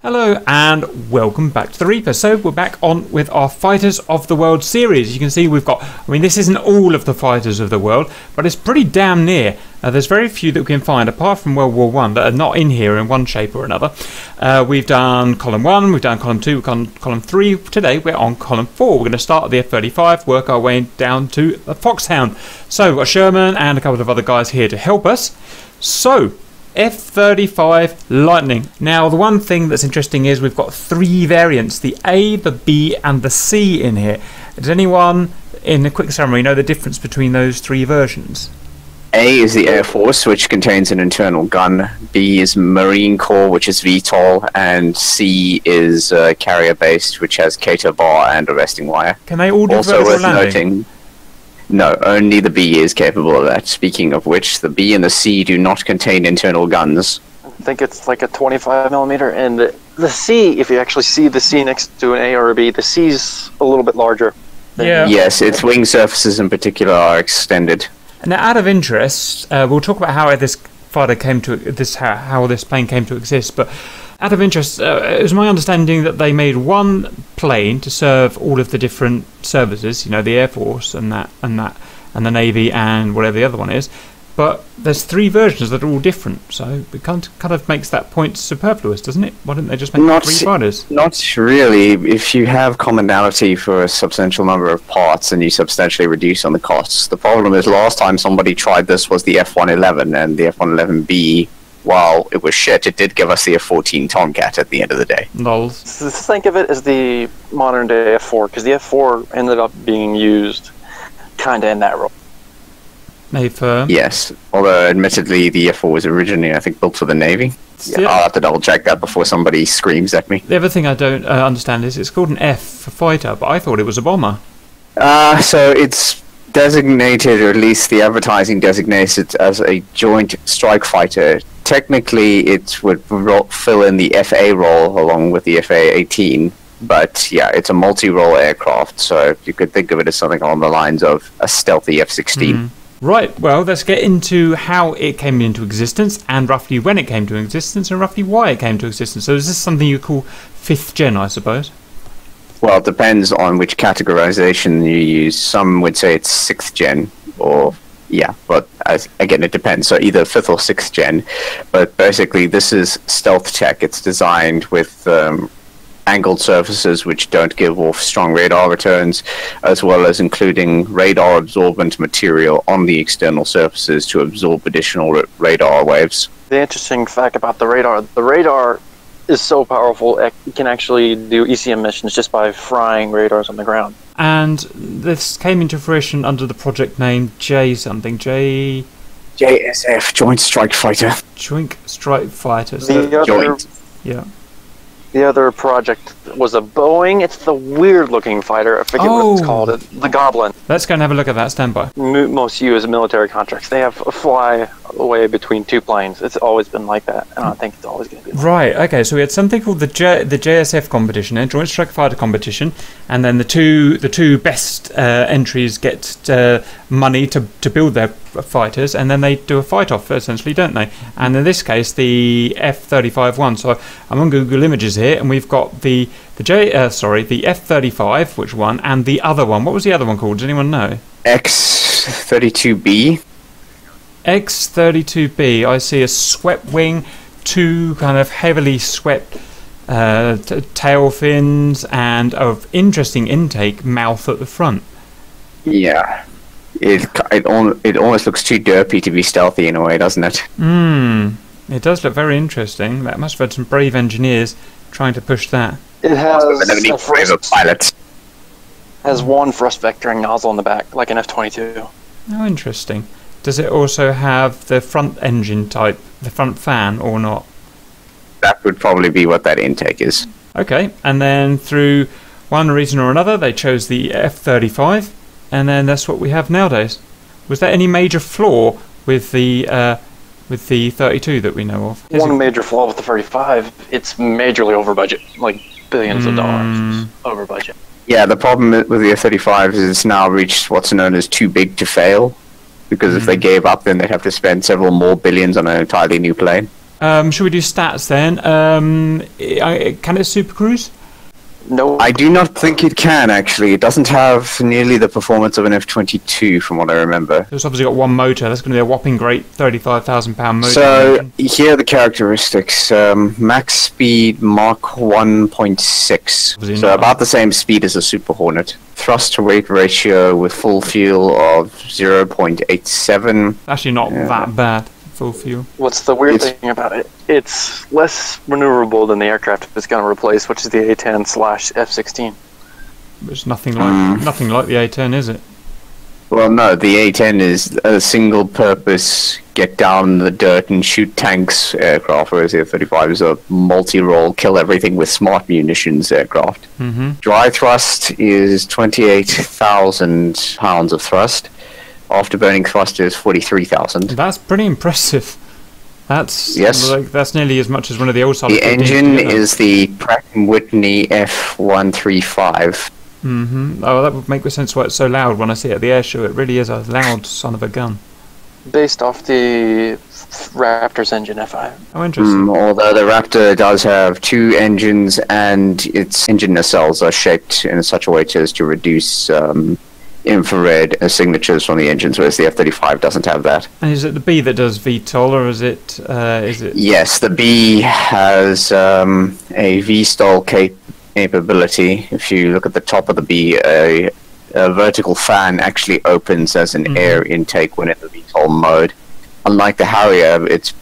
Hello and welcome back to the Reaper. So we're back on with our Fighters of the World series. You can see we've got, I mean this isn't all of the Fighters of the World, but it's pretty damn near. Uh, there's very few that we can find apart from World War One that are not in here in one shape or another. Uh, we've done column 1, we've done column 2, we've done column 3. Today we're on column 4. We're going to start at the F-35, work our way down to the Foxhound. So we've got Sherman and a couple of other guys here to help us. So F35 Lightning. Now, the one thing that's interesting is we've got three variants the A, the B, and the C in here. Does anyone, in a quick summary, know the difference between those three versions? A is the Air Force, which contains an internal gun. B is Marine Corps, which is VTOL, and C is uh, carrier based, which has CATOBAR and arresting wire. Can they all do Also vertical worth landing? noting, no, only the B is capable of that. Speaking of which, the B and the C do not contain internal guns. I think it's like a 25 millimeter, and the, the C, if you actually see the C next to an A or a B, the C's a little bit larger. Yeah. Yes, its wing surfaces in particular are extended. Now, out of interest, uh, we'll talk about how this fighter came to this how, how this plane came to exist. But out of interest, uh, it was my understanding that they made one plane to serve all of the different services. You know, the Air Force and that and that and the Navy and whatever the other one is. But there's three versions that are all different, so it kind of, kind of makes that point superfluous, doesn't it? Why didn't they just make Not three fighters? Not really. If you have commonality for a substantial number of parts and you substantially reduce on the costs, the problem is last time somebody tried this was the F-111 and the F-111B. While it was shit, it did give us the F-14 Tomcat at the end of the day. Lols. So think of it as the modern day F4, because the F4 ended up being used kind of in that role. Mayfair. Yes, although admittedly the F-4 was originally, I think, built for the Navy. Yeah. I'll have to double check that before somebody screams at me. The other thing I don't uh, understand is it's called an F for fighter, but I thought it was a bomber. Uh, so it's designated, or at least the advertising designates it as a joint strike fighter. Technically, it would ro- fill in the FA role along with the FA-18, but yeah, it's a multi-role aircraft, so you could think of it as something along the lines of a stealthy F-16. Mm. Right, well, let's get into how it came into existence and roughly when it came to existence and roughly why it came to existence. So, is this something you call fifth gen, I suppose? Well, it depends on which categorization you use. Some would say it's sixth gen, or yeah, but again, it depends. So either fifth or sixth gen. But basically, this is stealth tech. It's designed with um, angled surfaces which don't give off strong radar returns, as well as including radar absorbent material on the external surfaces to absorb additional ra- radar waves. The interesting fact about the radar, the radar is so powerful, it can actually do ECM missions just by frying radars on the ground. And this came into fruition under the project name J something, J JSF, Joint Strike Fighter. Joint Strike Fighter. So, The other, Joint. yeah. the other project was a Boeing. It's the weird-looking fighter. I forget what Oh. it's called. It, the Goblin. Let's go and have a look at that standby. Mo- most U.S. military contracts. They have a fly away between two planes. It's always been like that, and I think it's always going to be. Like Right. Okay. So we had something called the J, the JSF competition, then Joint Strike Fighter competition, and then the two the two best uh, entries get uh, money to to build their fighters, and then they do a fight off essentially, don't they? And in this case, the F-35 won. So I'm on Google Images here, and we've got the the J uh, sorry the F-35 which won, and the other one. What was the other one called? Does anyone know? X32B. X32B, I see a swept wing, two kind of heavily swept uh, tail fins, and of interesting intake mouth at the front. Yeah. It it, al- it almost looks too derpy to be stealthy in a way, doesn't it? Hmm, it does look very interesting. That must have had some brave engineers trying to push that. It has Also, the a need braver thrust, pilots. has one thrust vectoring nozzle in the back, like an F-22. Oh, interesting. Does it also have the front engine type, the front fan, or not? That would probably be what that intake is. Okay, and then through one reason or another, they chose the F-35, and then that's what we have nowadays. Was there any major flaw with the uh, with the 32 that we know of? Is One it- major flaw with the 35, it's majorly over budget, like billions of dollars over budget. Yeah, the problem with the F-35 is it's now reached what's known as too big to fail. Because if they gave up, then they'd have to spend several more billions on an entirely new plane. Um, should we do stats then? Um, can it super cruise? No, I do not think it can actually. It doesn't have nearly the performance of an F22 from what I remember. It's obviously got one motor. That's going to be a whopping great thirty-five thousand pound motor. So here are the characteristics: um, max speed Mach 1.6, so about the same speed as a Super Hornet. Thrust to weight ratio with full fuel of 0.87. actually not Yeah. that bad. Full fuel. what's the weird It's- thing about it? It's less maneuverable than the aircraft it's going to replace, which is the A10 slash F16. It's nothing like Mm. nothing like the A10, is it? Well, no, the A10 is a single-purpose get down the dirt and shoot tanks aircraft, whereas the F-35 is a multi-role kill everything with smart munitions aircraft. Mm-hmm. Dry thrust is 28,000 pounds of thrust. Afterburning thrust is 43,000. That's pretty impressive. That's Yes. like that's nearly as much as one of the old solid The engine is the Pratt & Whitney F135. Mm-hmm. Oh, that would make sense why it's so loud when I see it at the air show. It really is a loud son of a gun. Based off the Raptor's engine F5. Oh, interesting. Mm, although the Raptor does have two engines and its engine nacelles are shaped in such a way as to reduce um, infrared signatures from the engines, whereas the F-35 doesn't have that. And is it the B that does VTOL, or is it uh, is it? Yes, the B has um, a V-STOL cap- capability. If you look at the top of the B, a, a vertical fan actually opens as an Mhm. air intake when in the VTOL mode. Unlike the Harrier, it's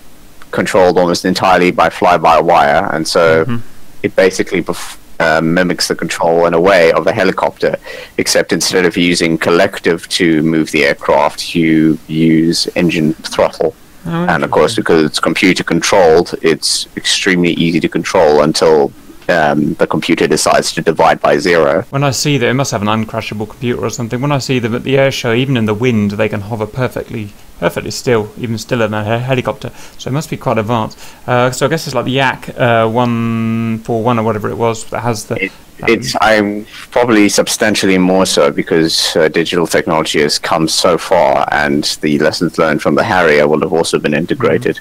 controlled almost entirely by fly-by-wire, and so Mhm. it basically bef- uh, mimics the control in a way of a helicopter, except instead of using collective to move the aircraft, you use engine throttle. Oh, And of course, because it's computer controlled, it's extremely easy to control until um, the computer decides to divide by zero. When I see them, it must have an uncrashable computer or something. When I see them at the air show, even in the wind, they can hover perfectly, perfectly still, even stiller than a helicopter. So it must be quite advanced. Uh, so I guess it's like the Yak uh, one four one or whatever it was that has the. It, that- it's I'm probably substantially more so because uh, digital technology has come so far, and the lessons learned from the Harrier will have also been integrated.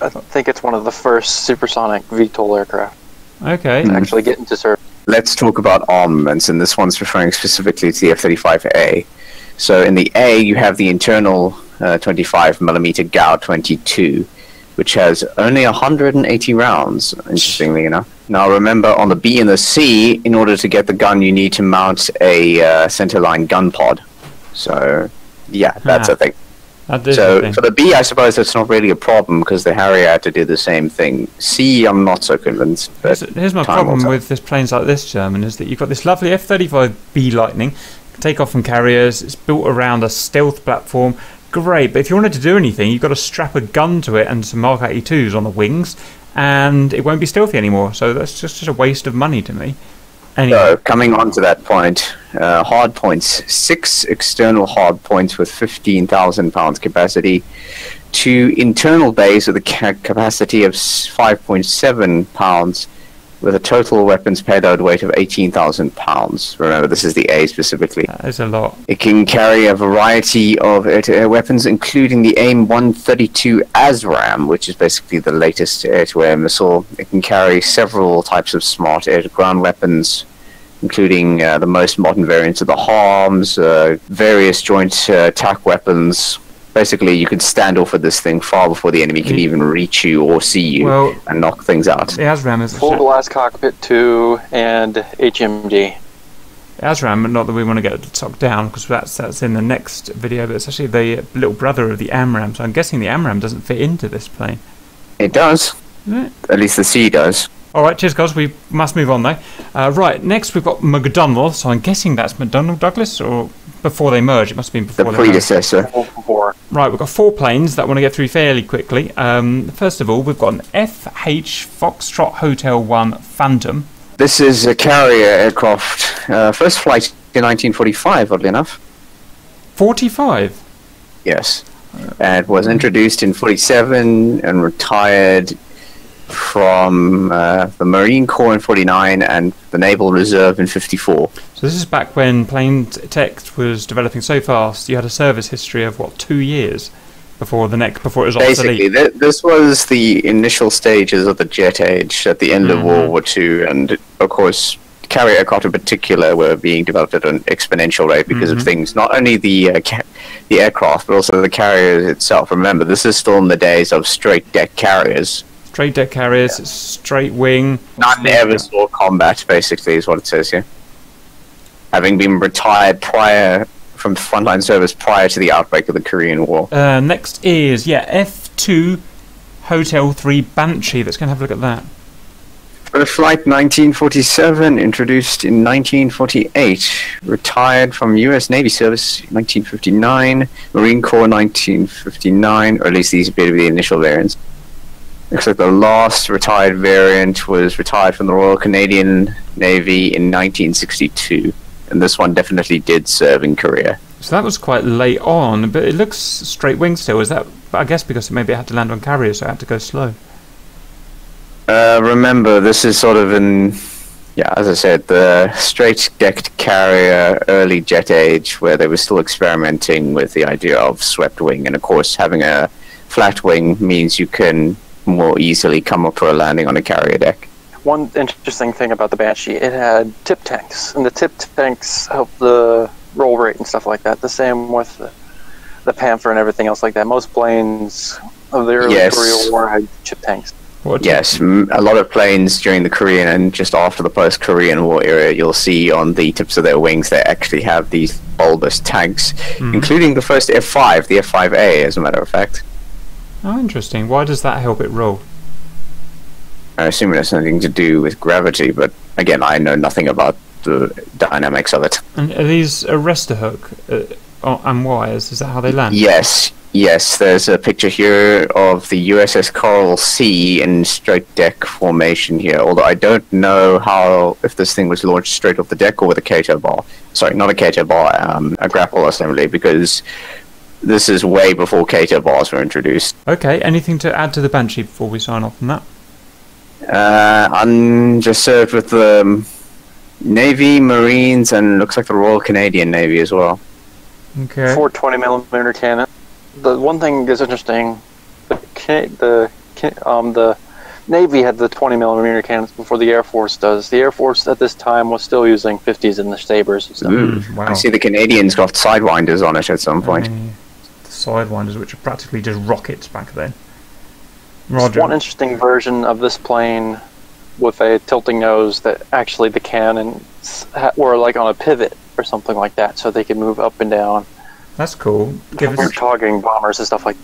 I think it's one of the first supersonic VTOL aircraft okay. To actually get into service. let's talk about armaments, and this one's referring specifically to the F-35A. So in the A, you have the internal uh, 25 millimeter GAU 22, which has only 180 rounds. Interestingly enough. Now remember, on the B and the C, in order to get the gun, you need to mount a uh, centerline gun pod. So yeah, that's Ah, a thing. That is the So for the B, I suppose that's not really a problem because the Harrier had to do the same thing. C, I'm not so convinced. But Here's, here's my problem with this planes like this, German, is that you've got this lovely F-35B Lightning, take off from carriers. It's built around a stealth platform. Great, but if you wanted to do anything, you've got to strap a gun to it and some Mark 82s on the wings, and it won't be stealthy anymore. So that's just, just a waste of money to me. Anyway, So, coming on to that point, uh, hard points. Six external hard points with 15,000 pounds capacity. Two internal bays with a ca- capacity of 5.7 pounds with a total weapons payload weight of 18,000 pounds. Remember, this is the A specifically. that is a lot. It can carry a variety of air-to-air weapons, including the AIM-132 ASRAAM, which is basically the latest air-to-air missile. It can carry several types of smart air-to-ground weapons, including uh, the most modern variants of the HARMS, uh, various joint uh, attack weapons. Basically, you can stand off with this thing far before the enemy can even reach you or see you Well, and knock things out. the ASRAAM is Full blast cockpit 2 and HMD. ASRAAM, but not that we want to get it sucked down because that's that's in the next video, but it's actually the little brother of the AMRAAM. So I'm guessing the AMRAAM doesn't fit into this plane. It does. Does it? At least the C does. All right, cheers, guys. We must move on though. Uh, right, next we've got McDonnell. So I'm guessing that's McDonnell Douglas, or before they merge. It must have been The before they predecessor. Four. Right, we've got four planes that I want to get through fairly quickly. Um, first of all, we've got an FH Foxtrot Hotel One Phantom. This is a carrier aircraft. Uh, first flight in 1945, oddly enough. 45. Yes. And was introduced in 47 and retired from uh, the Marine Corps in 49 and the Naval Reserve in 54. So this is back when plain text was developing so fast. You had a service history of what two years. before the next before it was Basically, obsolete. th- this was the initial stages of the jet age at the end of Mhm. World War II, and of course, carrier aircraft in particular were being developed at an exponential rate because Mhm. of things not only the uh, ca- the aircraft but also the carriers itself. Remember, this is still in the days of straight deck carriers. Straight deck carriers, straight wing. None ever saw combat. Basically, is what it says here. Having been retired prior from frontline service prior to the outbreak of the Korean War. Uh, next is yeah F2 Hotel 3 Banshee. Let's go and have a look at that. First flight 1947, introduced in 1948. Retired from U.S. Navy service 1959, Marine Corps 1959, or at least these appear to be the initial variants. Looks like the last retired variant was retired from the Royal Canadian Navy in 1962, and this one definitely did serve in Korea. So that was quite late on, but it looks straight wing still. Is that? I guess because maybe it had to land on carriers, so it had to go slow. Uh, remember, this is sort of in, yeah, as I said, the straight decked carrier early jet age where they were still experimenting with the idea of swept wing. And of course, having a flat wing means you can more easily come up for a landing on a carrier deck. One interesting thing about the Banshee, it had tip tanks, and the tip tanks help the roll rate and stuff like that. The same with the, the Panther and everything else like that. Most planes of the early Yes. Korean War had tip tanks. What Yes, a lot of planes during the Korean and just after the post Korean War era, you'll see on the tips of their wings they actually have these bulbous tanks, Mhm. including the first F5, the F5A, as a matter of fact. Oh, interesting. Why does that help it roll? I assume it has something to do with gravity, but again, I know nothing about the dynamics of it. And are these arrestor hook uh, and wires? Is that how they land? Yes, yes, there's a picture here of the USS Coral Sea in straight deck formation here, although I don't know how, if this thing was launched straight off the deck or with a CATOBAR. Sorry, not a CATOBAR, um, a grapple assembly, because this is way before CATOBARs were introduced. Okay. Anything to add to the Banshee before we sign off on that? Uh, I'm just served with the Navy, Marines, and looks like the Royal Canadian Navy as well. Okay. Four 20 millimeter cannon. The one thing is interesting. The ca- the ca- um the Navy had the 20 millimeter cannons before the Air Force does. The Air Force at this time was still using 50s and the Sabers and stuff. Mm, wow. I see the Canadians got sidewinders on it at some point. Uh, the sidewinders, which are practically just rockets back then. There's Roger. one interesting version of this plane with a tilting nose that actually the cannons were like on a pivot or something like that, so they could move up and down. That's cool. Give We're us. targeting bombers and stuff like.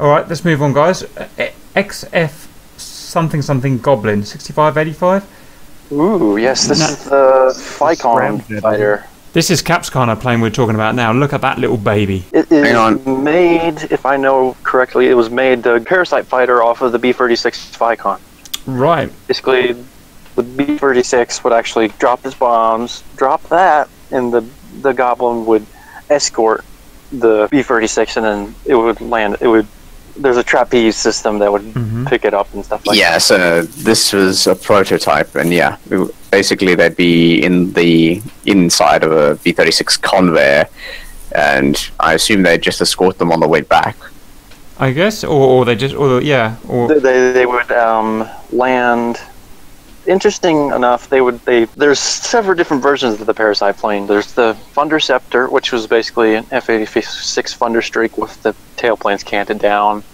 All right, let's move on, guys. Uh, XF something something Goblin sixty five eighty five. Ooh, yes, this No. is the Ficon Ramjet, fighter. This is Cap's kind of plane we're talking about now. Look at that little baby. It is Hang on. made, if I know correctly, it was made the Parasite fighter off of the B-36 Ficon. Right. Basically, the B-36 would actually drop its bombs, drop that, and the the Goblin would escort the B-36, and then it would land. It would. There's a trapeze system that would Mhm. pick it up and stuff like that. yeah, so this was a prototype, and yeah, it basically they'd be in the inside of a B thirty six Convair, and I assume they'd just escort them on the way back. I guess, or, or they just, or yeah, or They, they, they would um, land. Interesting enough, they would they. There's several different versions of the Parasite plane. There's the Thunderceptor, which was basically an F-86 Thunderstreak with the tailplanes canted down,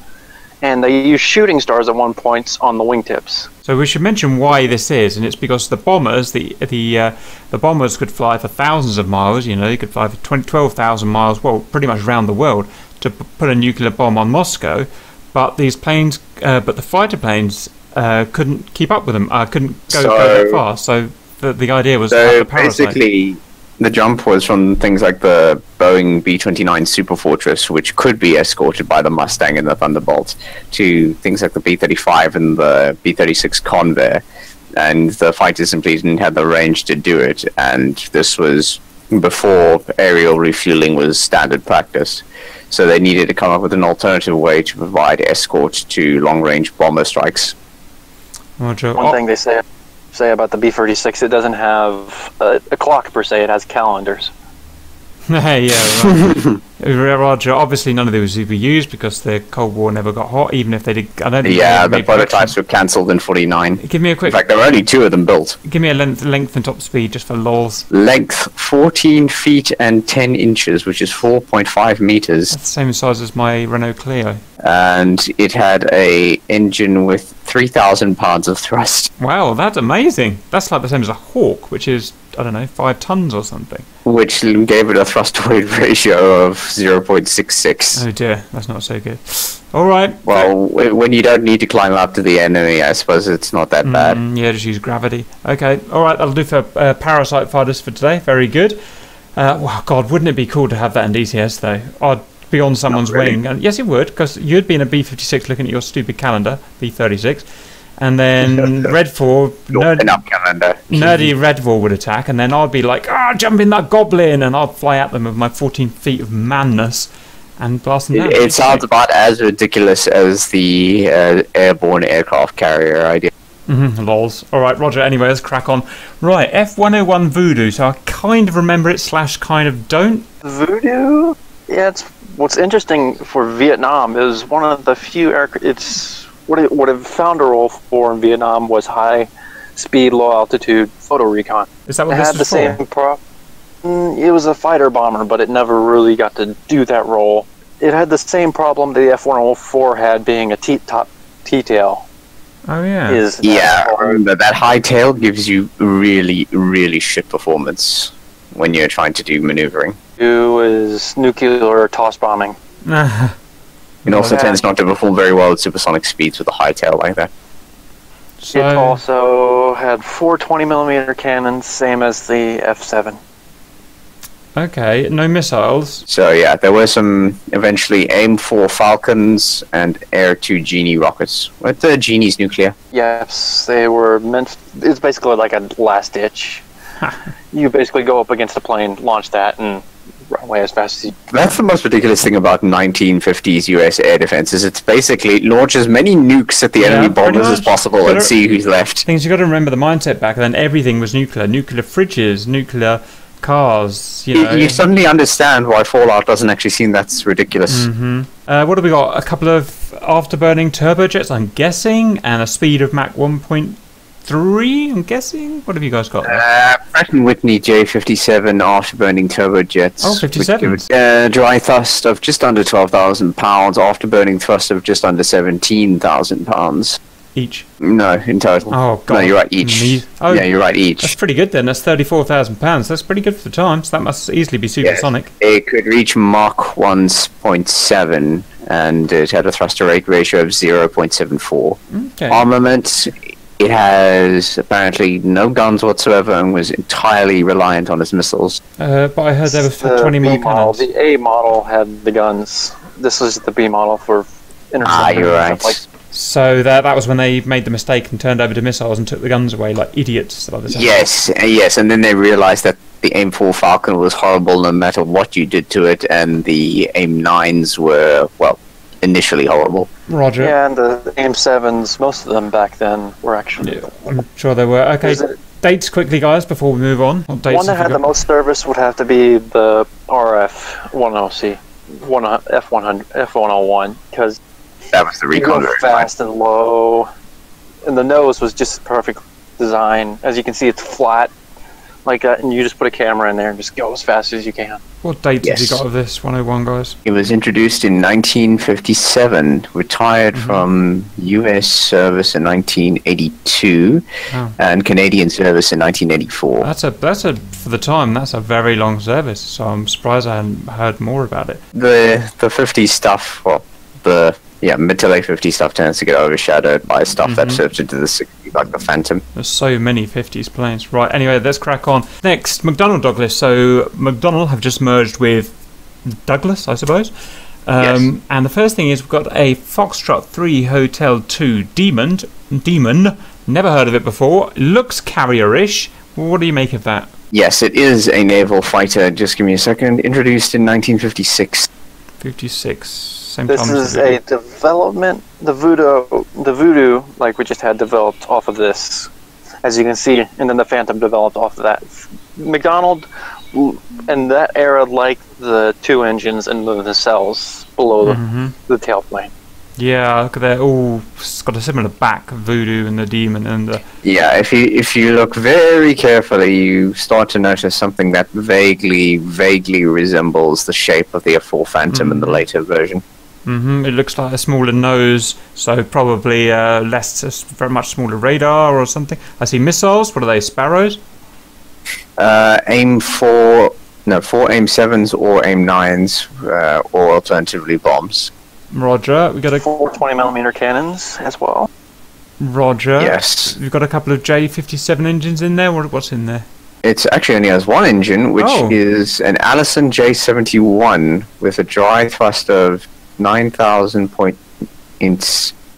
and they used shooting stars at one point on the wingtips. So we should mention why this is, and it's because the bombers, the the uh, the bombers could fly for thousands of miles. You know, they could fly for 20, 12,000 miles, well, pretty much around the world to put a nuclear bomb on Moscow. But these planes, uh, but the fighter planes uh, couldn't keep up with them. Uh, couldn't go, go that So- fast. So the, the idea was So the basically, the jump was from things like the Boeing B twenty nine Super Fortress, which could be escorted by the Mustang and the Thunderbolt, to things like the B thirty five and the B thirty six Convair, and the fighters simply didn't have the range to do it. And this was before aerial refueling was standard practice. So they needed to come up with an alternative way to provide escort to long range bomber strikes. Roger. One Oh, thing they say say about the B-36, it doesn't have a, a clock per se. It has calendars. Hey, yeah, right. Roger. Obviously, none of those were used because the Cold War never got hot. Even if they did, I don't think Yeah, the prototypes were cancelled in 49. Give me a quick. In fact, there were only two of them built. Give me a length, length and top speed just for lols. Length 14 feet and 10 inches, which is 4.5 meters, That's the same size as my Renault Clio. and it had a engine with 3,000 pounds of thrust, Wow, that's amazing. That's like the same as a Hawk, which is I don't know five tons or something. which gave it a thrust weight ratio of 0.66. Oh dear, that's not so good. All right. Well, when you don't need to climb up to the enemy, I suppose it's not that bad. Mm, yeah, just use gravity. Okay, all right, that'll do for uh, parasite fighters for today. Very good. Uh, wow, God, wouldn't it be cool to have that in DCS though? I'd be on someone's really. wing, and yes, it would, because you'd be in a B56 looking at your stupid calendar, B36, and then Red 4, Your nerd, pin-up nerdy Redvall would attack, and then I'd be like, ah, jump in that goblin, and I'd fly at them with my 14 feet of madness and blast them down. It, it sounds about as ridiculous as the uh, airborne aircraft carrier idea. Mm-hmm, lols. All right, Roger. Anyway, let's crack on. Right, F101 Voodoo. So I kind of remember it slash kind of don't. Voodoo. Yeah, it's what's interesting for Vietnam is one of the few air. It's what it what it found a role for in Vietnam was high speed, low altitude photo recon. Is that It what had the this is for? same pro. Mm, It was a fighter bomber, but it never really got to do that role. It had the same problem the F-104 had, being a T-top T-tail. Oh yeah. Is Yeah, but that high tail gives you really, really shit performance when you're trying to do maneuvering. do is nuclear toss bombing. It also Yeah. tends not to perform very well at supersonic speeds with a high tail like that. It also had four 20 millimeter cannons, same as the F7. okay, no missiles. So yeah, there were some eventually AIM 4 Falcons and Air 2 Genie rockets. With the Genie's nuclear. Yes, they were meant. It's basically like a last ditch. you basically go up against a plane, launch that, and run away as fast as you. That's the most ridiculous thing about 1950s US air defense is it's basically launch as many nukes at the Yeah, enemy bombers as possible and see who's left. Things you got to remember the mindset back then. Everything was nuclear. Nuclear fridges, nuclear cars. You You, know. you suddenly understand why Fallout doesn't actually seem that's ridiculous. hmm Uh, what have we got? A couple of afterburning turbojets, I'm guessing, and a speed of Mach 1.3. I'm guessing. What have you guys got? Uh, Pratt and Whitney J57 afterburning turbojets. Oh, which 57s. give it, Uh, dry thrust of just under 12,000 pounds, afterburning thrust of just under 17,000 pounds. Each. No, in total. Oh god. No, you're right, each. Me- Oh, yeah, you're right, each. That's pretty good then. That's thirty-four thousand pounds. That's pretty good for the times. That must easily be supersonic. Yes, It could reach Mach 1.7 and it had a thruster rate ratio of 0.74. Okay. Armament, it has apparently no guns whatsoever and was entirely reliant on its missiles. uh, but I heard there was The twenty B more model, cannons. the A model had the guns. This was the B model for interceptor. Ah, you're and stuff right. So that that was when they made the mistake and turned over to missiles and took the guns away like idiots. by the time. Yes, uh, yes, and then they realized that the AIM 4 Falcon was horrible no matter what you did to it, and the AIM 9s were, well, initially horrible. Roger. Yeah, and the AIM sevens, most of them back then were actually. Yeah, I'm sure they were. Okay, it- dates quickly, guys, before we move on. What dates one that had we the most service would have to be the RF 10C, one F100 F101, because That was the you recon go version. fast and low, and the nose was just perfect design. As you can see, it's flat, like that, and you just put a camera in there and just go as fast as you can. What dates have you got of this 101, guys? It was introduced in 1957, retired Mm-hmm. from US service in 1982, Oh. and Canadian service in 1984. That's a that's a for the time. That's a very long service. So I'm surprised I hadn't heard more about it. the the 50 stuff, well, the yeah mid to late 50 stuff tends to get overshadowed by stuff that Mhm. serves into the 60s, like the Phantom. There's so many 50s planes. Right. Anyway, let's crack on. Next, McDonnell Douglas. So McDonnell have just merged with Douglas, I suppose. Um, Yes. And the first thing is we've got a Foxtrot 3 Hotel 2 Demon. Demon. Never heard of it before. Looks carrier-ish. What do you make of that? Yes, it is a naval fighter. Just give me a second. Introduced in 1956. 56. Same This time as is a development. The voodoo, the voodoo, like we just had developed off of this, as you can see, and then the Phantom developed off of that. McDonnell in that era like the two engines and the nacelles below the, hmm the tailplane. Yeah, look, they're all it's got a similar back, Voodoo and the Demon and the. Yeah, if you if you look very carefully, you start to notice something that vaguely vaguely resembles the shape of the F4 Phantom in the later version. Hmm It looks like a smaller nose, so probably uh, less, a very much smaller radar or something. I see missiles. What are they? Sparrows. Uh, aim four, no, four aim sevens or aim nines, uh, or alternatively bombs. Roger. We got a 420 millimeter cannons as well. Roger. Yes, We've got a couple of J57 engines in there. What, what's in there? it's actually only has one engine, which Oh. is an Allison J71 with a dry thrust of nine thousand point in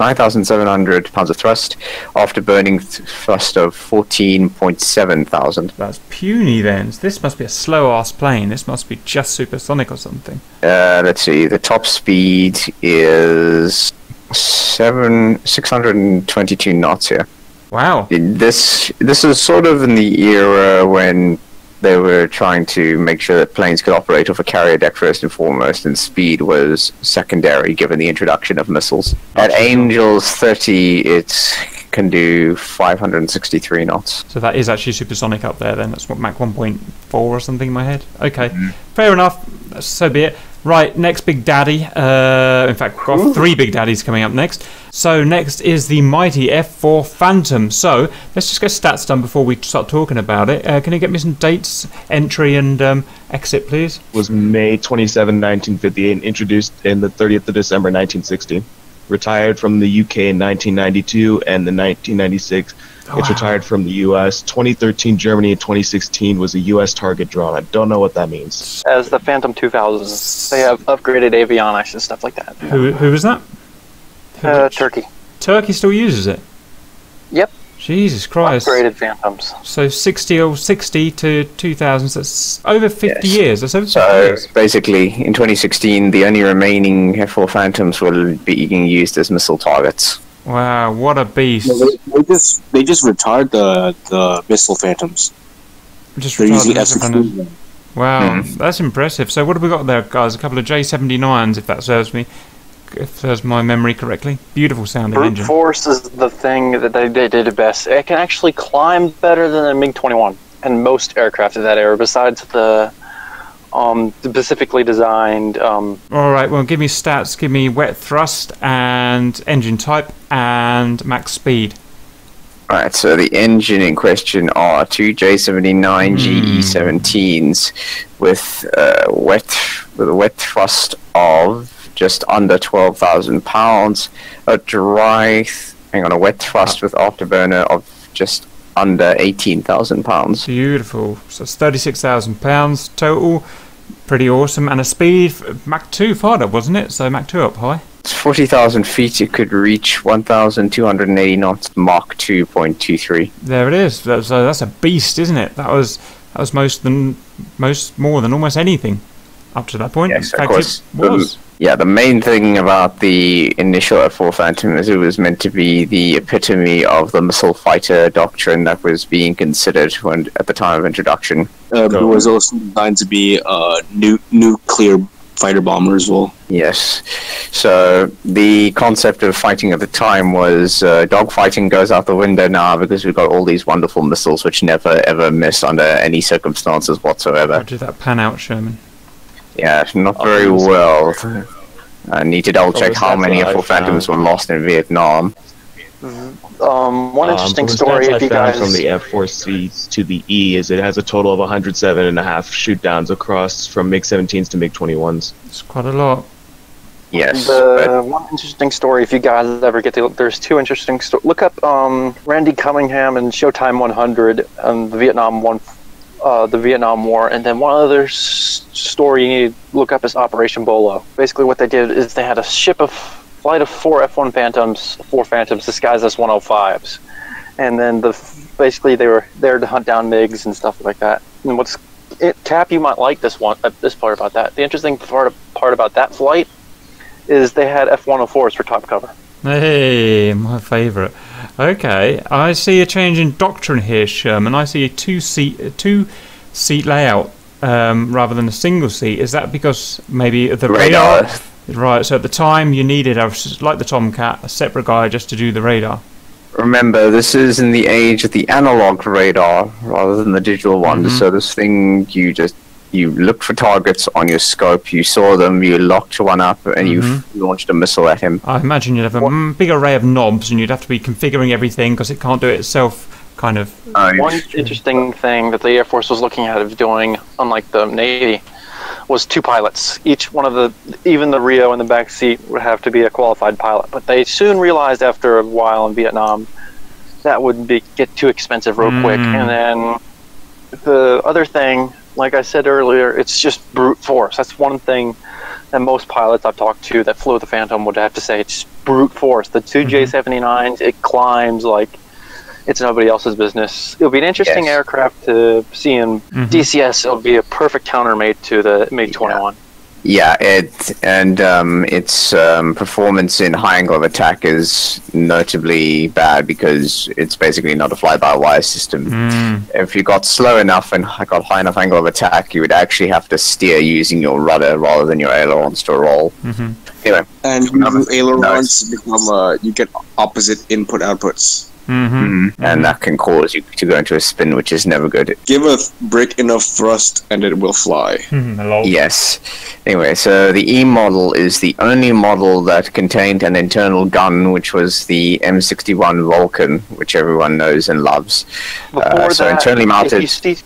9,700 pounds of thrust after burning th- thrust of 14.7 thousand. That's puny then. This must be a slow ass plane. This must be just supersonic or something. Uh, let's see, the top speed is seven 622 knots here. Wow. This this is sort of in the era when they were trying to make sure that planes could operate off a carrier deck first and foremost, and speed was secondary given the introduction of missiles. At Angels 30, it can do 563 knots. So that is actually supersonic up there then. That's what Mach 1.4 or something in my head. Okay. Mm-hmm. Fair enough. So be it. Right, next big daddy. Uh, in fact, got three big daddies coming up next. So next is the mighty F4 Phantom. So let's just get stats done before we start talking about it. Uh, can you get me some dates, entry, and um, exit, please? was May 27, 1958, introduced in the 30th of December 1960. Retired from the UK in 1992 and the 1996. Oh, it's wow. retired from the US. 2013 Germany and 2016 was a US target drone. I don't know what that means. As the Phantom 2000s, they have upgraded avionics and stuff like that. Who, who was that? Who- Uh, Turkey. Turkey still uses it. Yep. Jesus Christ. Upgraded Phantoms. So 60 or 60 to 2000s, that's over 50 Yes. years. That's over 50 So years. basically, in 2016, the only remaining F4 Phantoms will be being used as missile targets. Wow, what a beast. No, they, they just they just retired the the missile phantoms. Just They're retarded using as a S kind of- Wow, Hmm. that's impressive. So what have we got there, guys? A couple of J79s, if that serves me, if serves my memory correctly. Beautiful sounding Brute engine. Force is the thing that they, they did the best. It can actually climb better than a MiG 21 and most aircraft of that era, besides the um, specifically designed. Um, All right, well, give me stats. Give me wet thrust and engine type and max speed. Right, so the engine in question are two J79 GE17s with uh, wet with a wet thrust of just under 12,000 pounds, a dry, hang on, a wet thrust with afterburner of just under 18,000 pounds. Beautiful. So it's 36,000 pounds total. Pretty awesome. And a speed, Mach 2 fired up, wasn't it? So Mach 2 up high. 40,000 feet, it could reach 1,280 knots, Mach 2.23. There it is. That's, uh, that's a beast, isn't it? That was that was most than most more than almost anything up to that point. Yes, In of course. it was. Yeah, the main thing about the initial F4 Phantom is it was meant to be the epitome of the missile fighter doctrine that was being considered when at the time of introduction. Uh, but it was also designed to be a nu- nuclear fighter bomber as well. Yes. So the concept of fighting at the time was uh, dogfighting goes out the window now because we've got all these wonderful missiles which never ever miss under any circumstances How whatsoever. did that pan out, Sherman? Yeah, not very well. I need to double check how many of I F4 Phantoms were lost in Vietnam. Um, one Um, interesting from the story, if I you found guys. from the F4C to the E is it has a total of 107 and a half shoot downs across from MiG-17s to MiG-21s. It's quite a lot. Yes, but The one interesting story, if you guys ever get to look, there's two interesting stories. Look up um, Randy Cunningham and Showtime 100 and the Vietnam one, uh, the Vietnam War, and then one other s- story you need to look up is Operation Bolo. Basically, what they did is they had a ship of flight of four F1 Phantoms, four Phantoms disguised as 105s, and then the basically they were there to hunt down MiGs and stuff like that. And what's it, Cap, you might like this one, uh, this part about that. The interesting part part about that flight is they had F-104s for top cover. Hey, my favourite. Okay, I see a change in doctrine here, Sherman. I see a two seat, a two seat layout um, rather than a single seat. Is that because maybe the Radar. radar? Right. So at the time you needed, a, like the Tomcat, a separate guy just to do the radar. Remember, this is in the age of the analog radar rather than the digital one. Mhm. So this thing, you just you looked for targets on your scope, you saw them, you locked one up, and you Mhm. f- launched a missile at him. I imagine you'd have a mm, big array of knobs, and you'd have to be configuring everything because it can't do it itself. Kind of. Uh, One interesting thing that the Air Force was looking at of doing, unlike the Navy, was two pilots. Each one of the, even the Rio in the back seat would have to be a qualified pilot. But they soon realized after a while in Vietnam that would be get too expensive real quick. Mm. And then the other thing, like I said earlier, it's just brute force. That's one thing that most pilots I've talked to that flew the Phantom would have to say. It's brute force. The two J79s, it climbs like it's nobody else's business. It'll be an interesting Yes. aircraft to see in Mhm. DCS. It'll be a perfect countermate to the MiG 21. Yeah, it and um, its um, performance in high angle of attack is notably bad because it's basically not a fly-by-wire system. Mm. If you got slow enough and got high enough angle of attack, you would actually have to steer using your rudder rather than your ailerons to roll. Mhm. Anyway, And Um, with ailerons become uh, you get opposite input outputs. Mhm. mhm, and that can cause you to go into a spin, which is never good. Give a th- brick enough thrust and it will fly. Mhm. Yes. Anyway, so the E model is the only model that contained an internal gun, which was the M61 Vulcan, which everyone knows and loves. Before Uh, so that, internally if mounted. you, see,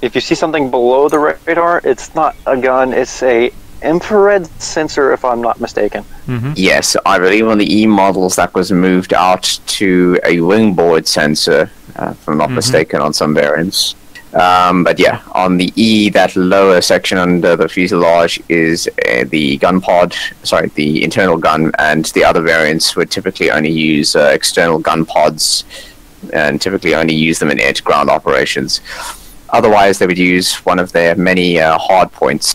if you see something below the radar, it's not a gun. It's a infrared sensor, if I'm not mistaken. Mhm. Yes, I believe on the E models that was moved out to a wingboard sensor, uh, if I'm not Mhm. mistaken, on some variants. Um, but yeah, on the E, that lower section under the fuselage is uh, the gun pod, sorry, the internal gun, and the other variants would typically only use uh, external gun pods and typically only use them in air to ground operations. Otherwise, they would use one of their many uh, hard points.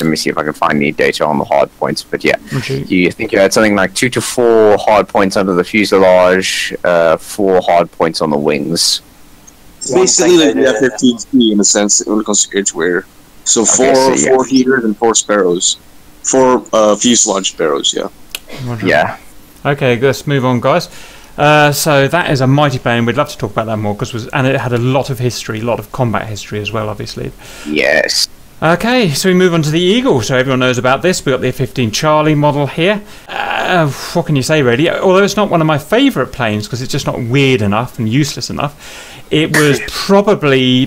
Let me see if I can find any data on the hard points, but yeah. Would you- You think you had something like two to four hard points under the fuselage, uh, four hard points on the wings. One Basically, like the F-15C in a sense when it comes to edgeware. So four so yeah. four heaters and four sparrows, four uh, fuselage sparrows. Yeah. Roger. Yeah. Okay, let's move on, guys. Uh, so that is a mighty plane. We'd love to talk about that more because was and it had a lot of history, a lot of combat history as well, obviously. Yes. Okay, so we move on to the Eagle. So everyone knows about this. We've got the F-15 Charlie model here. Uh, what can you say, really? Although it's not one of my favourite planes because it's just not weird enough and useless enough, it was probably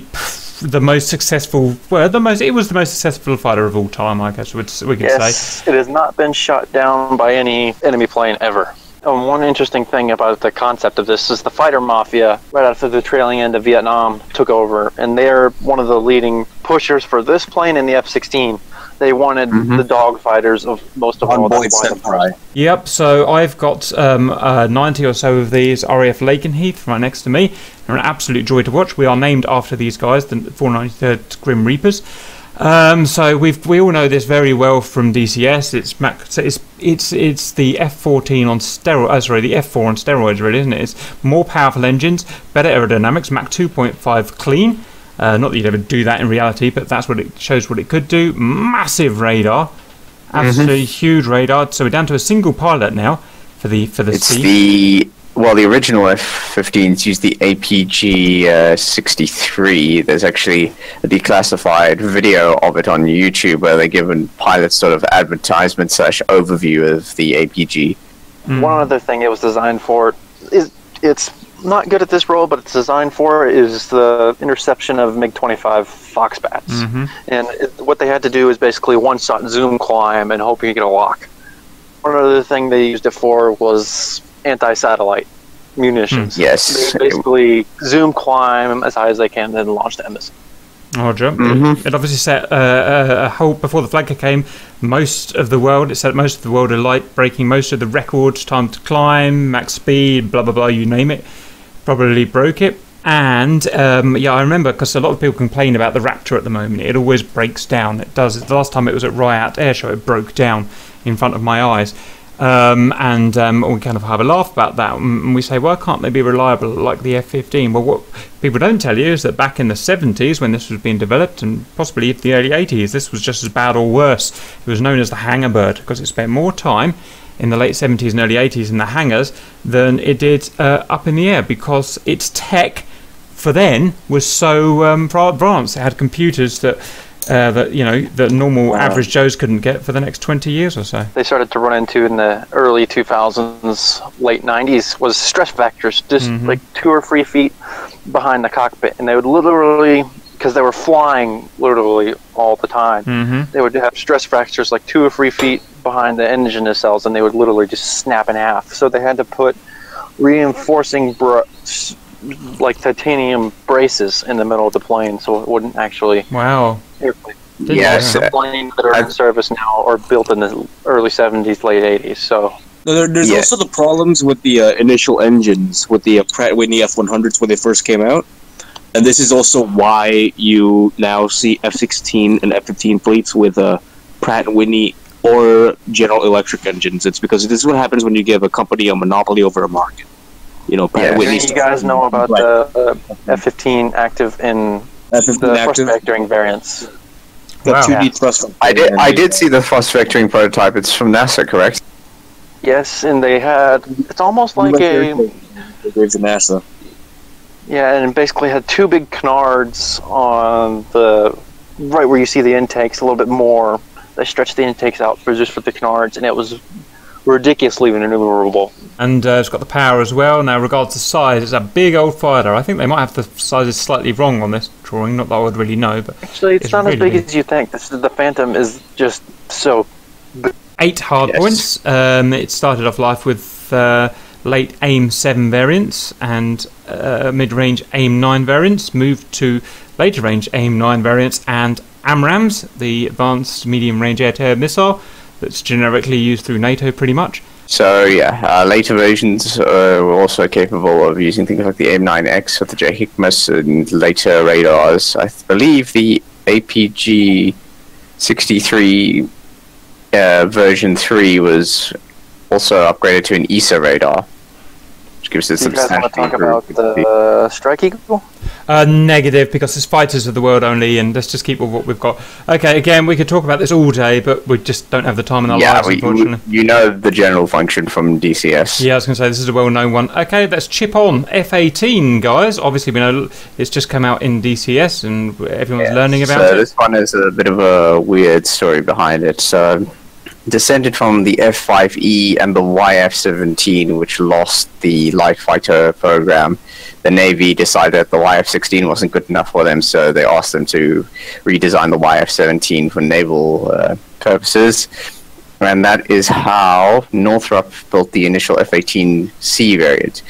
the most successful. Well, the most. It was the most successful fighter of all time, I guess. Would we could say. Yes, it has not been shot down by any enemy plane ever. And one interesting thing about the concept of this is the fighter mafia, right after the trailing end of Vietnam, took over, and they're one of the leading pushers for this plane and the F-16. They wanted Mhm. the dogfighters of most of all. Boyd That's why the Senpai. Yep, so I've got um, uh, 90 or so of these RAF Lakenheath right next to me. They're an absolute joy to watch. We are named after these guys, the 493rd Grim Reapers. Um, so we've we all know this very well from DCS. It's Mac, so it's it's it's the F14 on steroids. Oh, sorry, the F4 on steroids, really, isn't it? It's more powerful engines, better aerodynamics, Mach 2.5 clean. Uh, not that you'd ever do that in reality, but that's what it shows what it could do. Massive radar, absolutely huge radar. So we're down to a single pilot now for the for the It's C. the well, the original F-15s used the APG uh, 63. There's actually a declassified video of it on YouTube where they're given pilots sort of advertisement slash overview of the APG. Mm. One other thing it was designed for is it's not good at this role, but it's designed for is the interception of MiG-25 Foxbats. Mhm. And it, what they had to do is basically one-shot zoom climb and hope you get a lock. One other thing they used it for was anti-satellite munitions. Yes. They basically zoom climb as high as they can, then launch the embassy. Roger. Mhm. It obviously set uh, a, a whole before the flagger came. Most of the world, it set most of the world alight, breaking most of the records, time to climb, max speed, blah blah blah, you name it. Probably broke it. And um, yeah, I remember because a lot of people complain about the Raptor at the moment. It always breaks down. It does. The last time it was at RIAT Air Show, it broke down in front of my eyes. Um, and um, we kind of have a laugh about that, and we say, why can't they be reliable like the F-15? Well, what people don't tell you is that back in the 70s, when this was being developed, and possibly in the early 80s, this was just as bad or worse. It was known as the hangar bird because it spent more time in the late 70s and early 80s in the hangars than it did uh, up in the air because its tech for then was so um, advanced. It had computers that uh, that you know that normal Wow. average Joes couldn't get for the next 20 years or so. they started to run into in the early 2000s, late 90s was stress factors, just Mhm. like two or three feet behind the cockpit, and they would literally, because they were flying literally all the time, hmm they would have stress fractures like two or three feet behind the engine nacelles, and they would literally just snap in half. So they had to put reinforcing s- like titanium braces in the middle of the plane, so it wouldn't actually Wow. Airplane. Didn't Yes, know The uh, that are in I've- service now are built in the early 70s, late 80s. So There, there's Yeah. also the problems with the uh, initial engines with the uh, Pratt Whitney F100s when they first came out, and this is also why you now see F16 and F15 fleets with uh, Pratt and Whitney or General Electric engines. It's because this is what happens when you give a company a monopoly over a market. You know, Pratt Yeah. and Do Whitney. you guys know about the uh, F-15 active in F15 the thrust active, vectoring variants? the Wow. 2D thrust. I did. I did see the thrust vectoring prototype. It's from NASA, correct? Yes, and they had. It's almost like a Graves of NASA. yeah, and it basically had two big canards on the right where you see the intakes a little bit more. They stretched the intakes out for just for the canards, and it was ridiculously maneuverable. And uh, it's got the power as well. Now, regards to size, it's a big old fighter. I think they might have the sizes slightly wrong on this drawing. Not that I would really know, but Actually, it's, It's not as big big. as you think. This the Phantom is just so eight hard Yes. points. Um, it started off life with uh, late AIM 7 variants and uh, mid range AIM 9 variants, moved to later range AIM 9 variants and AMRAAMs, the Advanced Medium Range Air to Air Missile, that's generically used through NATO pretty much. So yeah, uh, later versions were also capable of using things like the AIM-9X with the JHMCS and later radars. I believe the APG 63 uh, version 3 was also upgraded to an ESA radar, which gives it Do you guys want to talk about the uh, Strike Eagle? Uh, negative because it's fighters of the world only, and let's just keep with what we've got. Okay, again, we could talk about this all day, but we just don't have the time in our yeah, lives, we, unfortunately. you know the general function from DCS. Yeah, I was going to say this is a well-known one. Okay, let's chip on F18, guys. Obviously, we know it's just come out in DCS, and everyone's learning about so it. this one is a bit of a weird story behind it. So, descended from the F5E and the YF17, which lost the light fighter program. The Navy decided the YF16 wasn't good enough for them, so they asked them to redesign the YF17 for naval uh, purposes. And that is how Northrop built the initial F-18C variant.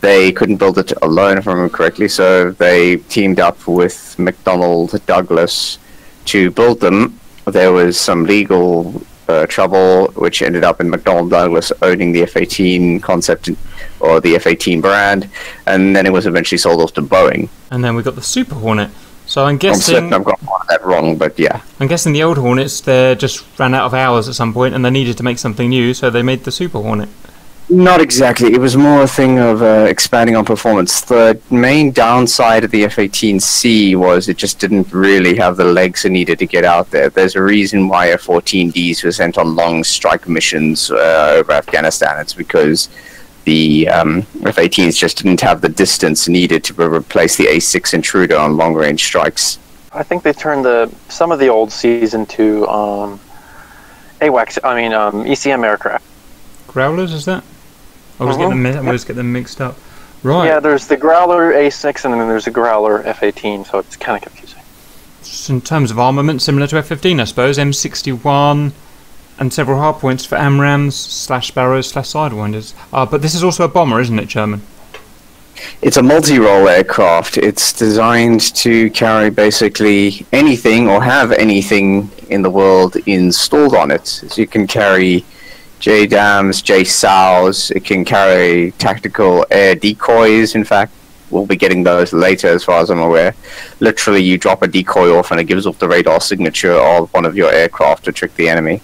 They couldn't build it alone, if I remember correctly, so they teamed up with McDonnell Douglas to build them. There was some legal uh, trouble, which ended up in McDonnell Douglas owning the F-18 concept or the F-18 brand, and then it was eventually sold off to Boeing. And then we've got the Super Hornet. So I'm I'm guessing, certain I've got one of that wrong, but yeah. I'm guessing the old Hornets they just ran out of hours at some point, and they needed to make something new, so they made the Super Hornet. Not exactly. It was more a thing of uh, expanding on performance. The main downside of the F-18C was it just didn't really have the legs it needed to get out there. There's a reason why F-14Ds were sent on long strike missions uh, over Afghanistan. It's because the um, F-18s just didn't have the distance needed to replace the A-6 Intruder on long-range strikes. I think they turned the some of the old C's into um, AWACS. I mean um, ECM aircraft. Growlers, is that? I always, get Mhm. them, I always get them mixed up. Right. Yeah, there's the Growler A6 and then there's the Growler F18, so it's kind of confusing. Just in terms of armament, similar to F-15, I suppose. M61 and several hard points for AMRAAMs slash Sparrows slash Sidewinders. Uh, but this is also a bomber, isn't it, Sherman? It's a multi-role aircraft. It's designed to carry basically anything or have anything in the world installed on it. So you can carry JDAMs, JSOWs. It can carry tactical air decoys. In fact, we'll be getting those later, as far as I'm aware. Literally, you drop a decoy off, and it gives off the radar signature of one of your aircraft to trick the enemy.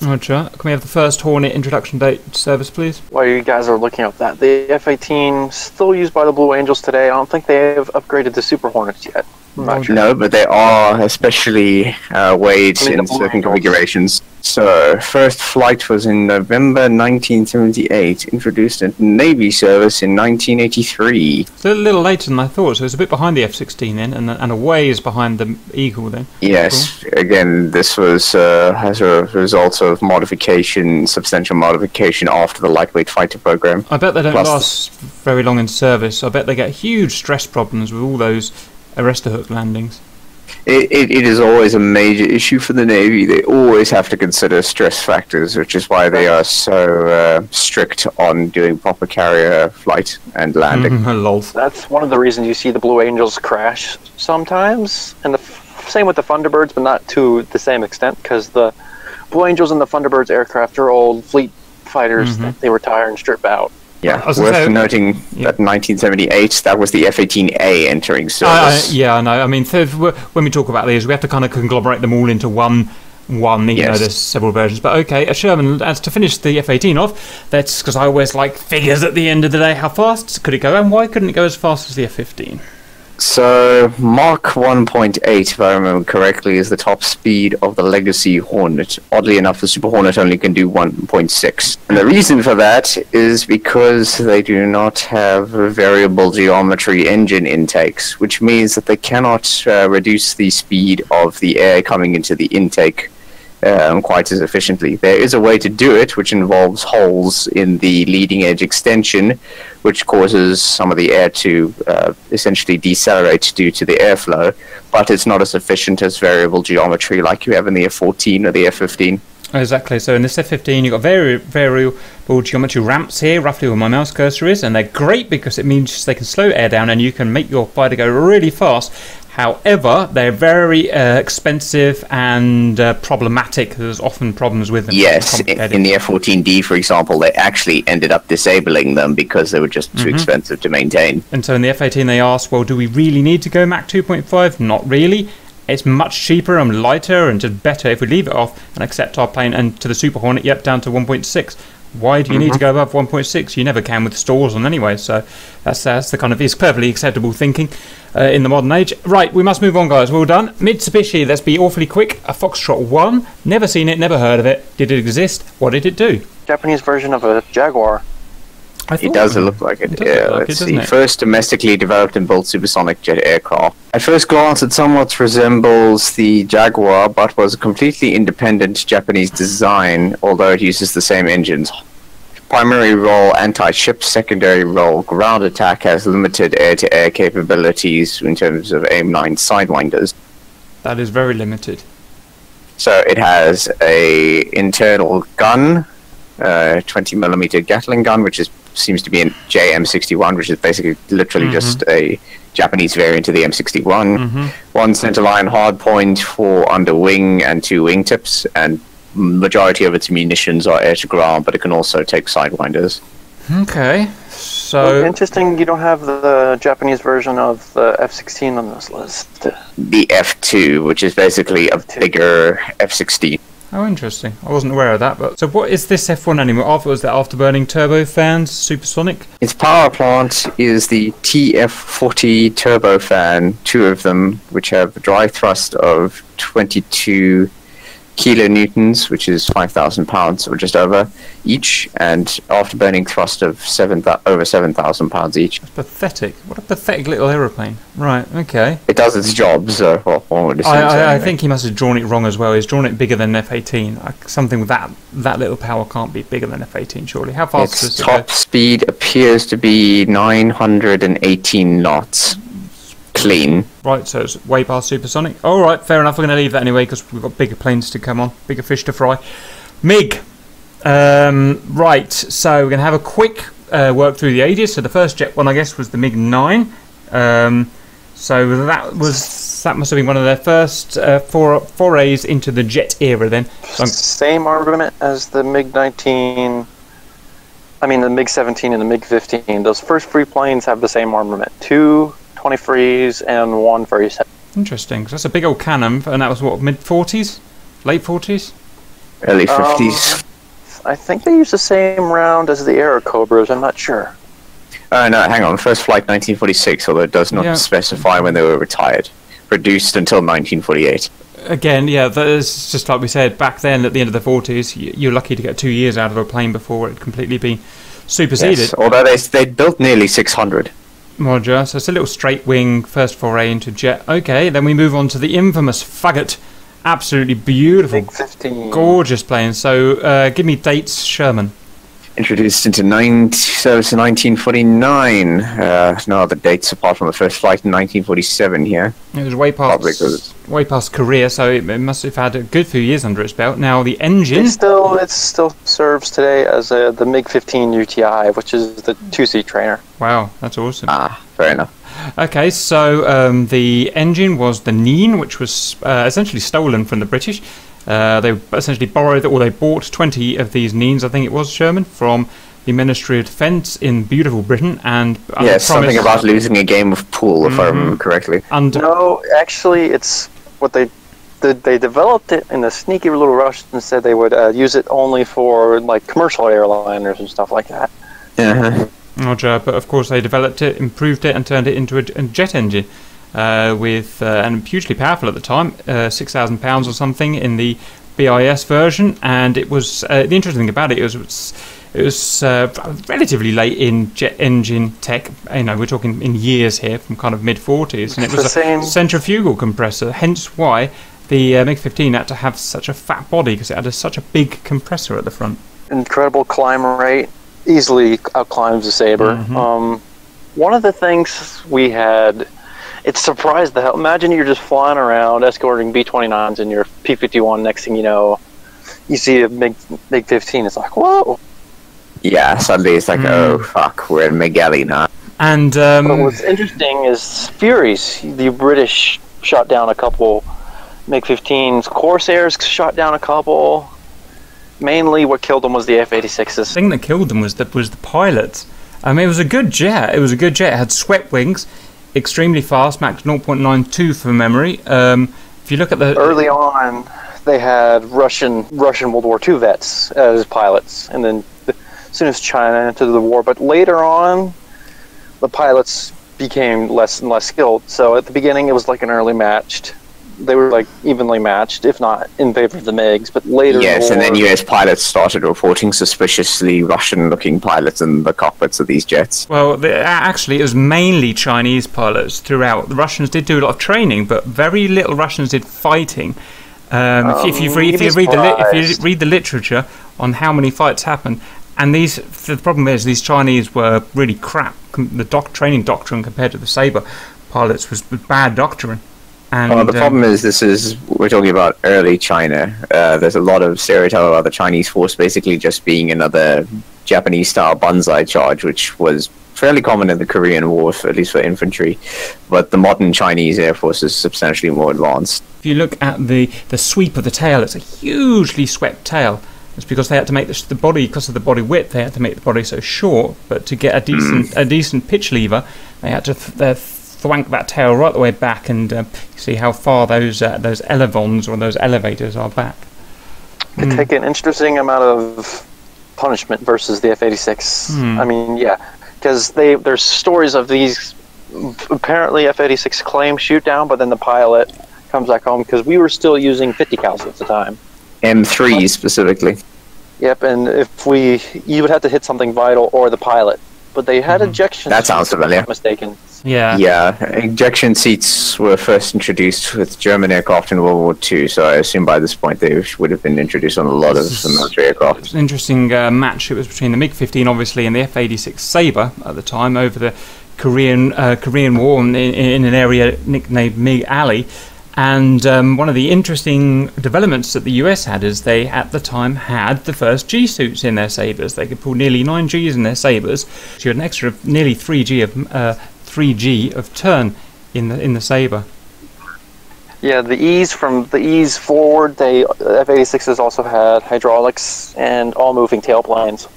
Roger. Can we have the first Hornet introduction date service, please? While you guys are looking up that, the F-18 still used by the Blue Angels today. I don't think they have upgraded to Super Hornets yet. I'm not sure. No, but they are especially uh, weighed I mean, in certain Angels. configurations. So, first flight was in November 1978, introduced into Navy service in 1983. It's a little, little later than I thought, so it's a bit behind the F-16 then, and, and a ways behind the Eagle then. Yes, again, this was uh, as a result of modification, substantial modification after the lightweight fighter program. I bet they don't Plus- last very long in service. I bet they get huge stress problems with all those arrestor hook landings. It, it, it is always a major issue for the Navy. They always have to consider stress factors, which is why they are so uh, strict on doing proper carrier flight and landing. That's one of the reasons you see the Blue Angels crash sometimes, and the f- same with the Thunderbirds, but not to the same extent, because the Blue Angels and the Thunderbirds aircraft are old fleet fighters Mhm. that they retire and strip out. Yeah, worth say- noting Yeah. that 1978, that was the F-18A entering service. yeah, I know. I mean, when we talk about these, we have to kind of conglomerate them all into one. One, even though Yes. there's several versions. But okay, uh, Sherman, as to finish the F-18 off, that's because I always like figures at the end of the day. How fast could it go, and why couldn't it go as fast as the F-15? So, Mach 1.8, if I remember correctly, is the top speed of the Legacy Hornet. Oddly enough, the Super Hornet only can do 1.6. And the reason for that is because they do not have variable geometry engine intakes, which means that they cannot uh, reduce the speed of the air coming into the intake um, quite as efficiently. There is a way to do it, which involves holes in the leading edge extension, which causes some of the air to uh, essentially decelerate due to the airflow, but it's not as efficient as variable geometry like you have in the F-14 or the F-15. Exactly. So in this F15, you've got very variable geometry ramps here, roughly where my mouse cursor is, and they're great because it means they can slow air down and you can make your fighter go really fast. However, they're very uh, expensive and uh, problematic. There's often problems with them. Yes, in, in the F-14D, for example, they actually ended up disabling them because they were just too expensive to maintain. And so in the F18, they asked, well, do we really need to go Mach 2.5? Not really. It's much cheaper and lighter and just better if we leave it off and accept our plane. And to the Super Hornet, yep, down to 1.6. Why do you need to go above 1.6? You never can with stores on anyway. So that's that's the kind of is perfectly acceptable thinking uh, in the modern age. Right, we must move on, guys. Well done. Mitsubishi. Let's be awfully quick. A Foxtrot One. Never seen it. Never heard of it. Did it exist? What did it do? Japanese version of a Jaguar. It thought- does look like it. It yeah, look like let's it, see. First domestically developed and built supersonic jet aircraft. At first glance, it somewhat resembles the Jaguar, but was a completely independent Japanese design, although it uses the same engines. Primary role anti-ship, secondary role ground attack has limited air-to-air capabilities in terms of AIM-9 sidewinders. That is very limited. So it has a internal gun, uh, 20 millimeter Gatling gun, which is seems to be a JM61, which is basically literally Mhm. just a Japanese variant of the M61. hmm One centerline hardpoint, four under wing, and two wingtips, and majority of its munitions are air to ground, but it can also take sidewinders. Okay. So Interesting, you don't have the Japanese version of the F-16 on this list. The F2, which is basically a bigger F16. Oh, interesting. I wasn't aware of that. But so, what is this F1 anymore? After was that afterburning turbofans, supersonic? Its power plant is the TF40 turbofan, two of them, which have a drive thrust of 22 kilonewtons, which is 5,000 pounds or just over each, and afterburning thrust of seven over 7,000 pounds each. That's pathetic. What a pathetic little aeroplane. Right. Okay. It does its job, so well, would assume I, so I, I anyway. think he must have drawn it wrong as well. He's drawn it bigger than F18. Like, something with that that little power can't be bigger than F18, surely. How fast its does it top go? speed appears to be 918 knots. Clean. Right, so it's way past supersonic. All right, fair enough. We're going to leave that anyway because we've got bigger planes to come on, bigger fish to fry. MiG. Um, right, so we're going to have a quick uh, work through the ages. So the first jet one, I guess, was the MiG 9. Um, so that was that must have been one of their first uh, for, forays into the jet era. Then, so Same armament as the MiG-19. I mean, the MiG-17 and the MiG-15. Those first three planes have the same armament: two 23s and one 37. interesting. 'cause that's a big old cannon, and that was what mid 40s, late 40s. Early Um, 50s. I think they use the same round as the Airacobras. I'm not sure. Oh no, hang on. First flight 1946, although it does not Yeah. specify when they were retired. Produced until 1948. Again, yeah, that's just like we said back then at the end of the 40s. You're lucky to get two years out of a plane before it completely be superseded. Yes, although they they built nearly 600. Roger. So it's a little straight wing first foray into jet. Okay, then we move on to the infamous Fagot. Absolutely beautiful, 15. gorgeous plane. So uh, give me dates, Sherman. Introduced into nine, service in 1949. Uh, no other dates apart from the first flight in 1947 here. It was way Probably past 'cause way past Korea, so it, it must have had a good few years under its belt. Now the engine. It still it still serves today as uh, the MiG 15 UTI, which is the two seat trainer. Wow, that's awesome. Ah, fair enough. Okay, so um, the engine was the Nene, which was uh, essentially stolen from the British. Uh, they essentially borrowed, or they bought 20 of these Nenes, I think it was, Sherman, from the Ministry of Defence in beautiful Britain, and under yes, something about losing a game of pool, if I Mhm. remember correctly. under No, actually, it's what they they, they developed it in a sneaky little rush and said they would uh, use it only for like commercial airliners and stuff like that. Uh-huh. Roger, but of course they developed it, improved it, and turned it into a, a jet engine uh, with uh, and hugely powerful at the time, uh, six thousand pounds or something in the BIS version. And it was uh, the interesting thing about it was it's- it was uh, relatively late in jet engine tech. You know, we're talking in years here, from kind of mid forties, and it was a centrifugal compressor. Hence why the uh, MiG 15 had to have such a fat body because it had a, such a big compressor at the front. Incredible climb rate, easily outclimbs the Saber. Mhm. Um, one of the things we had, it surprised the hell. Imagine you're just flying around escorting B-29s in your P-51. Next thing you know, you see a MiG, MiG 15. It's like whoa. Yeah, suddenly it's like, Mm. oh fuck, we're in MiG Alley now. And um, But what's interesting is Furies. The British shot down a couple MiG-15s. Corsairs shot down a couple. Mainly, what killed them was the The F-86s. The thing that killed them was the was the pilot. I mean, it was a good jet. It was a good jet. It had swept wings, extremely fast, Mach 0.92 for memory. Um, if you look at the Early on, they had Russian Russian World War II vets as pilots, and then as soon as China entered the war, but later on, the pilots became less and less skilled. So at the beginning, it was like an early matched. They were like evenly matched, if not in favor of the MiGs. But later, in the Yes, and then US pilots started reporting suspiciously Russian looking pilots in the cockpits of these jets. well, the, actually, it was mainly Chinese pilots throughout. The Russians did do a lot of training, but very little Russians did fighting. Um, if, if you Um, read, if you read the li- if you read the literature on how many fights happened, and these the problem is these Chinese were really crap. The doc training doctrine compared to the Saber pilots was bad doctrine. And Well, the um, problem is, this is we're talking about early China. Uh, there's a lot of stereotype about the Chinese force basically just being another Japanese-style banzai charge, which was fairly common in the Korean War, for, at least for infantry. But the modern Chinese air force is substantially more advanced. If you look at the, the sweep of the tail, it's a hugely swept tail. It's because they had to make the, the body, because of the body width, they had to make the body so short. But to get a decent a decent pitch lever, they had to th- they thwank that tail right the way back, and uh, see how far those uh, those elevons or those elevators are back. could Mm. take an interesting amount of punishment versus the F-86. Hmm. I mean, yeah, because they there's stories of these apparently F-86 claim shoot down, but then the pilot comes back home because we were still using 50 cals at the time. M3 specifically. Yep, and if we you would have to hit something vital or the pilot, but they had Mhm. ejection. That sounds seats, if I'm familiar. Mistaken. Yeah. Yeah, ejection seats were first introduced with German aircraft in World War II, so I assume by this point they would have been introduced on a lot of the military It aircraft. was an interesting uh, match. It was between the MiG 15, obviously, and the F 86 Sabre at the time over the Korean uh, Korean War in, in an area nicknamed MiG Alley. And um, one of the interesting developments that the US had is they, at the time, had the first G suits in their Sabres. They could pull nearly 9 Gs in their Sabres. So you had an extra of nearly 3 G of uh, 3G of turn in the in the Sabre. Yeah, the ease from the ease forward, they F-86s also had hydraulics and all moving tailplanes.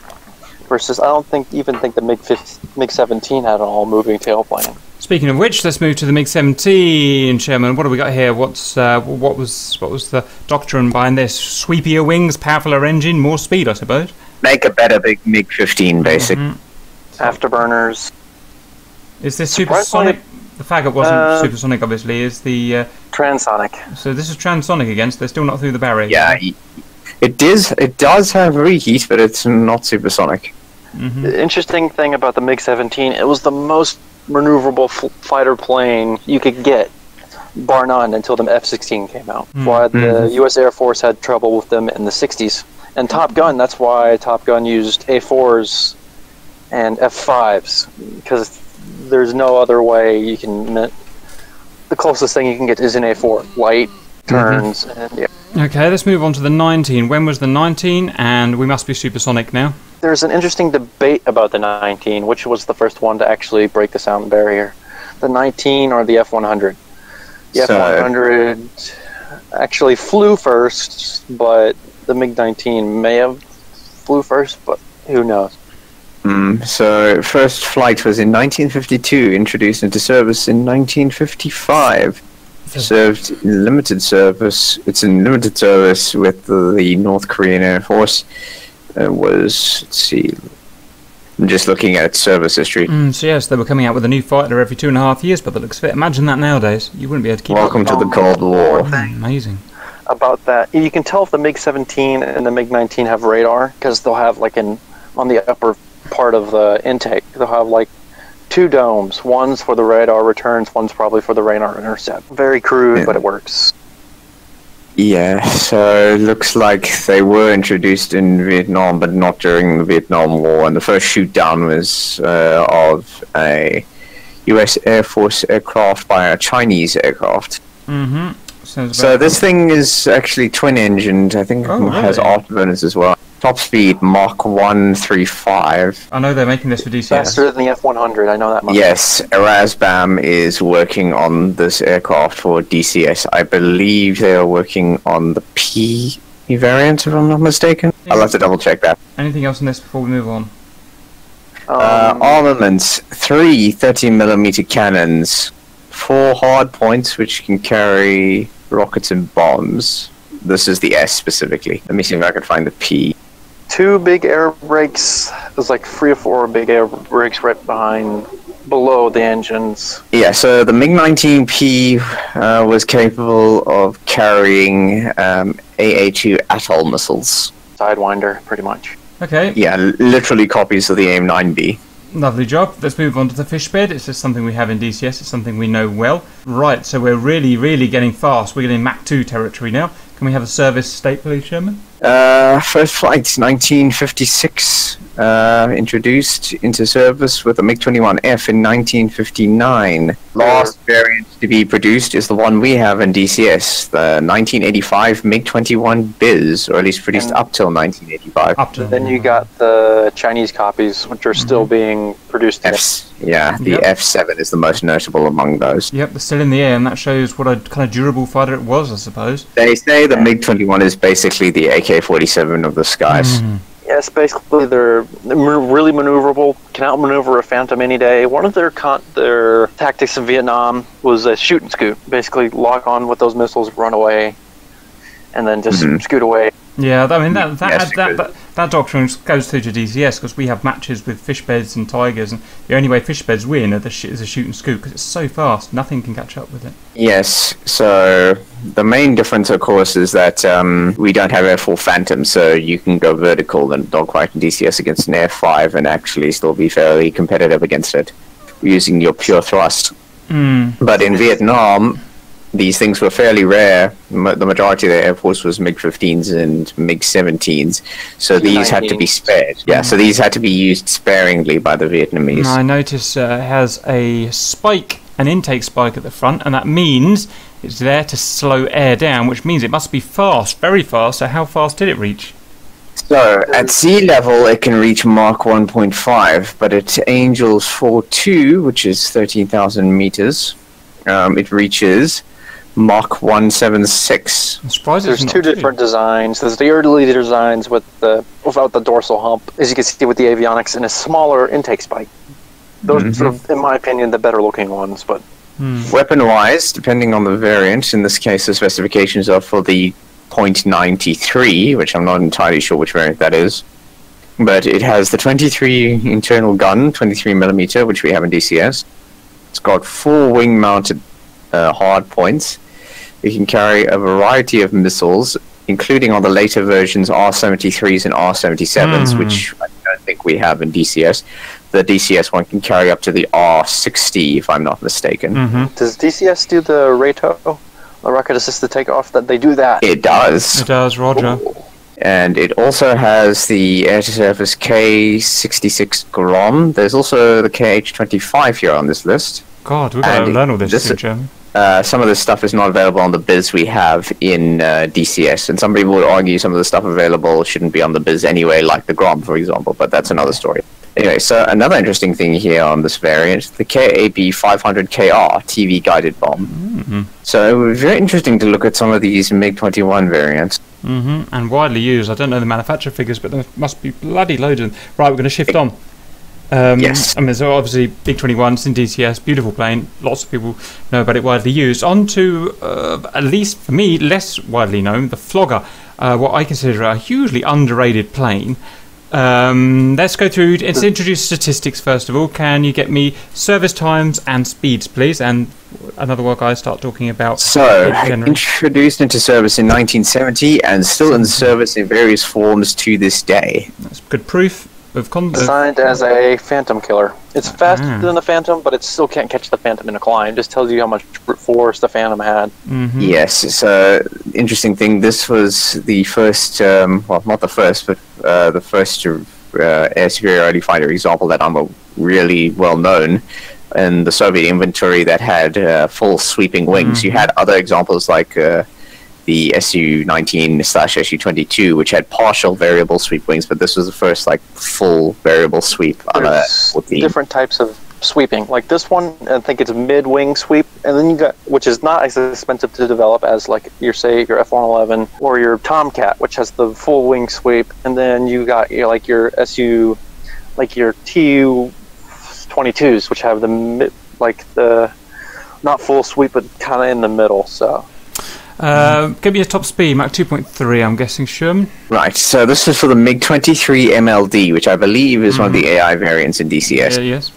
Versus, I don't think even think the MiG 15, MiG 17 had an all moving tailplane. Speaking of which, let's move to the MiG 17, Sherman. What do we got here? What's uh, what was what was the doctrine behind this? Sweepier wings, powerfuler engine, more speed, I suppose. Make a better big MiG 15, basically. Mhm. Afterburners, Is this supersonic? The faggot wasn't Uh, supersonic, obviously. Is the uh, transonic. so this is transonic again? So they're still not through the barrier. Yeah, it does. It does have reheat, but it's not supersonic. hmm The interesting thing about the MiG 17, it was the most maneuverable f- fighter plane you could get, bar none, until the F 16 came out. Hmm. Why the Mhm. U.S. Air Force had trouble with them in the 60s. And Top Gun, that's why Top Gun used A4s and F5s, because there's no other way you can. The closest thing you can get is an A4. Light, mm-hmm. turns, and yeah. Okay, let's move on to the 19. When was the 19? And we must be supersonic now. there's an interesting debate about the 19, which was the first one to actually break the sound barrier, the 19 or the F100. The So- uh, F100 actually flew first, but the MiG-19 may have flew first, but who knows? Mm, so, first flight was in 1952, introduced into service in 1955. Served in limited service. It's in limited service with the, the North Korean Air Force. It was, let's see, I'm just looking at its service history. Mm, so yes, they were coming out with a new fighter every two and a half years, but the looks fit. Imagine that nowadays. You wouldn't be able to keep Welcome up. to the Cold War. Mm, Amazing. About that, you can tell if the MiG-17 and the MiG-19 have radar because they'll have like an on the upper part of the intake, they'll have like two domes. One's for the radar returns, one's probably for the radar intercept. Very crude, Yeah. but it works. Yeah, so looks like they were introduced in Vietnam, but not during the Vietnam War. And the first shoot down was uh, of a U.S. Air Force aircraft by a Chinese aircraft. Mm-hmm. So about this thing is actually twin engined. I think Oh, it has really? afterburners as well. Top speed Mach 135. I know they're making this for DCS. Faster than the F100, I know that much. Yes, RAZBAM is working on this aircraft for DCS. I believe they are working on the P variant, if I'm not mistaken. I'll have to double check that. Anything else on this before we move on? Uh, Um, armaments: three 30mm cannons, four hard points which can carry rockets and bombs. This is the S specifically. Let me see if I can find the P. two big air brakes. There's like three or four big air brakes right behind, below the engines. Yeah, so the MiG-19P uh, was capable of carrying um, AA-2 Atoll missiles. Sidewinder, pretty much. Okay, Yeah, literally copies of the AIM-9B. lovely job. Let's move on to the Fishbed. It's just something we have in DCS. It's something we know well. Right, so we're really, really getting fast. We're getting Mach 2 territory now. Can we have a service state, please, Sherman? Uh, first flight, 1956. Uh, introduced into service with the MiG-21F in 1959. Last variant to be produced is the one we have in DCS, the 1985 MiG-21 Bis, or at least produced And- up till 1985. Up to Then you got the Chinese copies, which are still being produced. In F, yeah, the Yep. F7 is the most notable among those. Yep, they're still in the air, and that shows what a kind of durable fighter it was, I suppose. They say the MiG-21 is basically the AK-47 of the skies. Mhm. Yes, basically they're, they're really maneuverable. Can outmaneuver a Phantom any day. One of their con- their tactics in Vietnam was a shoot and scoot. Basically, lock on with those missiles, run away, and then just Mhm. scoot away. Yeah, I mean that that, Yes, that, because- that, that doctrine goes through to DCS because we have matches with Fishbeds and tigers, and the only way Fishbeds win are the sh- is a shoot and scoot because it's so fast, nothing can catch up with it. Yes, so the main difference, of course, is that um, we don't have F-4 Phantom, so you can go vertical and dogfight in DCS against an F-5 and actually still be fairly competitive against it using your pure thrust. Mm. But in Vietnam, these things were fairly rare. Ma- The majority of the Air Force was MiG 15s and MiG 17s, so these had to be spared. Yeah, so these had to be used sparingly by the Vietnamese. I notice uh, it has a spike, an intake spike at the front, and that means it's there to slow air down, which means it must be fast, very fast. So how fast did it reach? So at sea level, it can reach Mach 1.5, but at Angels 4.2, which is 13,000 meters, um, it reaches Mach 176. I'm surprised There's it's two not different designs. There's the early designs with the without the dorsal hump, as you can see with the avionics, and a smaller intake spike. Those are, in my opinion, the better looking ones. But Weapon wise, depending on the variant, in this case, the specifications are for the .93, which I'm not entirely sure which variant that is. But it has the 23 internal gun, 23 millimeter, which we have in DCS. It's got four wing mounted uh, hard points. It can carry a variety of missiles, including on the later versions R73s and R77s, Hmm. which I don't think we have in DCS. The DCS one can carry up to the R60, if I'm not mistaken. hmm does DCS do the RATO, the rocket assisted takeoff? That they do that. It does. It does, Roger. And it also has the air to surface K66 Grom. There's also the KH25 here on this list. God, we've got to learn all this, this- in German. Uh, some of this stuff is not available on the bis we have in uh, DCS, and some people would argue some of the stuff available shouldn't be on the bis anyway, like the Grom, for example, but that's another story. Anyway, so another interesting thing here on this variant, the KAB 500KR TV guided bomb. Mm-hmm. So it was very interesting to look at some of these MiG-21 variants. hmm And widely used. I don't know the manufacturer figures, but there must be bloody loads of them. Right, we're going to shift on. Um, Yes. I mean, so obviously, MiG 21, it's in DCS, beautiful plane. Lots of people know about it, widely used. On to, uh, at least for me, less widely known, the Flogger, uh, what I consider a hugely underrated plane. Um, let's go through, let's introduce statistics first of all. Can you get me service times and speeds, please? And another one, guys, start talking about. So, in introduced into service in 1970 and still in service in various forms to this day. That's good proof of con- of- Designed as a Phantom killer. It's faster Ah. than the Phantom, but it still can't catch the Phantom in a climb. Just tells you how much brute force the Phantom had. Mhm. Yes, it's a interesting thing. This was the first, um, well, not the first, but uh, the first uh, air superiority fighter example that I'm a really well known in the Soviet inventory that had uh, full sweeping wings. You had other examples like uh, the Su-19 slash Su-22, which had partial variable sweep wings, but this was the first like full variable sweep on a different types of sweeping. Like this one, I think it's mid-wing sweep, and then you got, which is not as expensive to develop as like your say your F-111 or your Tomcat, which has the full wing sweep, and then you got your like your Su, like your Tu-22s, which have the like the not full sweep, but kind of in the middle. So Uh, give me a top speed, Mach 2.3, I'm guessing, Sherman. Right, so this is for the MiG-23 MLD, which I believe is one of the AI variants in DCS. Yeah, yes.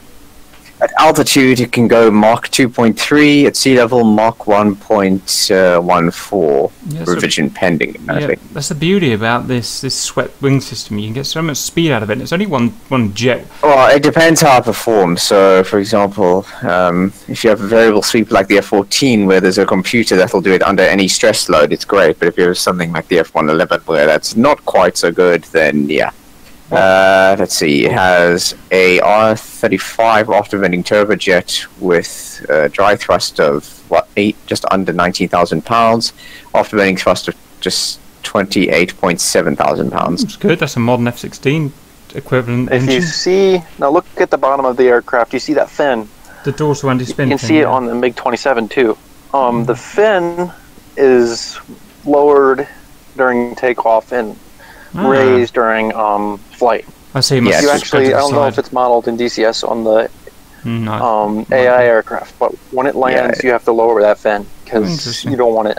At altitude, it can go Mach 2.3. At sea level, Mach 1.14. Yeah, so- revision pending, I Yeah, that's the beauty about this this swept wing system. You can get so much speed out of it. And it's only one one jet. Well, it depends how it performs. So, for example, um, if you have a variable sweep like the F-14, where there's a computer that'll do it under any stress load, it's great. But if you have something like the F-111, where that's not quite so good, then yeah. Uh, let's see. It has a R35 afterburning turbojet with a dry thrust of what eight, just under 19,000 pounds. Afterburning thrust of just 28.7 thousand pounds. It's good. That's a modern F-16 equivalent if you see now, look at the bottom of the aircraft. You see that fin. The dorsal You anti-spin. can thing, see it yeah. on the MiG 27 too. Um, the fin is lowered during takeoff and Ah, raised during um, flight. I see. Yes. You just go to actually, I don't know if it's modeled in DCS on the no. um, AI aircraft, but when it lands, you have to lower that fin because you don't want it.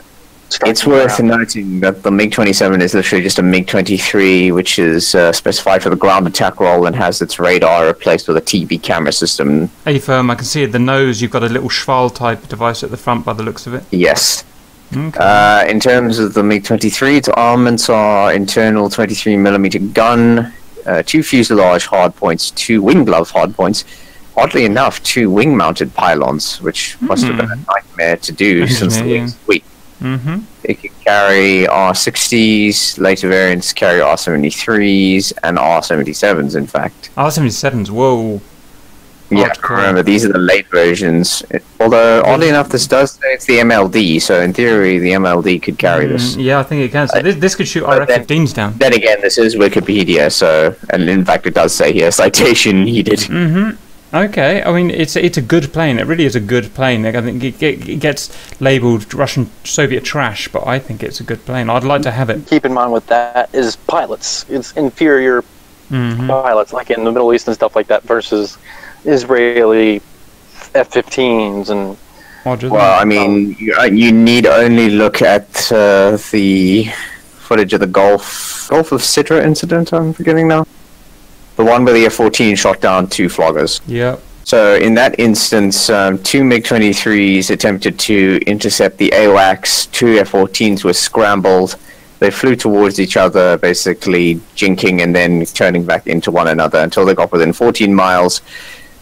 striking It's worth ground. noting that the MiG-27 is literally just a MiG-23, which is uh, specified for the ground attack role and has its radar replaced with a TV camera system. A firm. I can see at the nose. You've got a little Schwal type device at the front by the looks of it. Yes. Okay. Uh, in terms of the MiG-23, its armaments are internal 23mm gun, uh, two fuselage hardpoints, two wing glove hardpoints. Oddly enough, two wing-mounted pylons, which must have been a nightmare to do since the Hmm. Wings weak. mm-hmm. It can carry R60s, later variants carry R73s and R77s, in fact. R77s. Whoa. Yeah, Hardcore. remember, these are the late versions. It- although, oddly enough, this does say it's the MLD, so in theory, the MLD could carry this. Mm, yeah, I think it can. So this, this could shoot but RF-15s down. Then again, this is Wikipedia, so, and in fact, it does say here, citation needed. Mm-hmm. Okay, I mean it's it's a good plane. It really is a good plane. Like, I think it, it, it gets labelled Russian Soviet trash, but I think it's a good plane. I'd like to have it. Keep in mind with that is pilots. It's inferior hmm pilots, like in the Middle East and stuff like that, versus Israeli F-15s and Roger Well, that. I mean, you, uh, you need only look at uh, the footage of the Gulf Gulf of Sidra incident. I'm forgetting now. The one where the F-14 shot down two floggers. Yep. So in that instance, um, two MiG-23s attempted to intercept the AWACS. Two F-14s were scrambled. They flew towards each other, basically jinking and then turning back into one another until they got within 14 miles.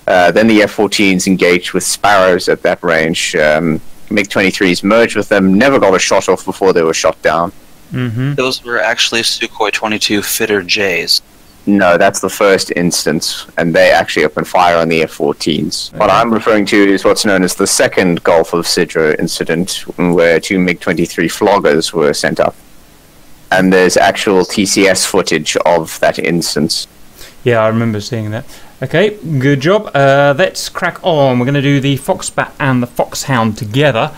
Uh, then the F-14s engaged with Sparrows at that range. Um, MiG-23s merged with them, never got a shot off before they were shot down. hmm Those were actually Sukhoi 22 fitter J's. No, that's the first instance, and they actually opened fire on the F-14s. What I'm referring to is what's known as the second Gulf of Sidra incident, where two MiG-23 floggers were sent up. And there's actual TCS footage of that instance. Yeah, I remember seeing that. Okay, good job. Uh, let's crack on. We're going to do the Foxbat and the Foxhound together.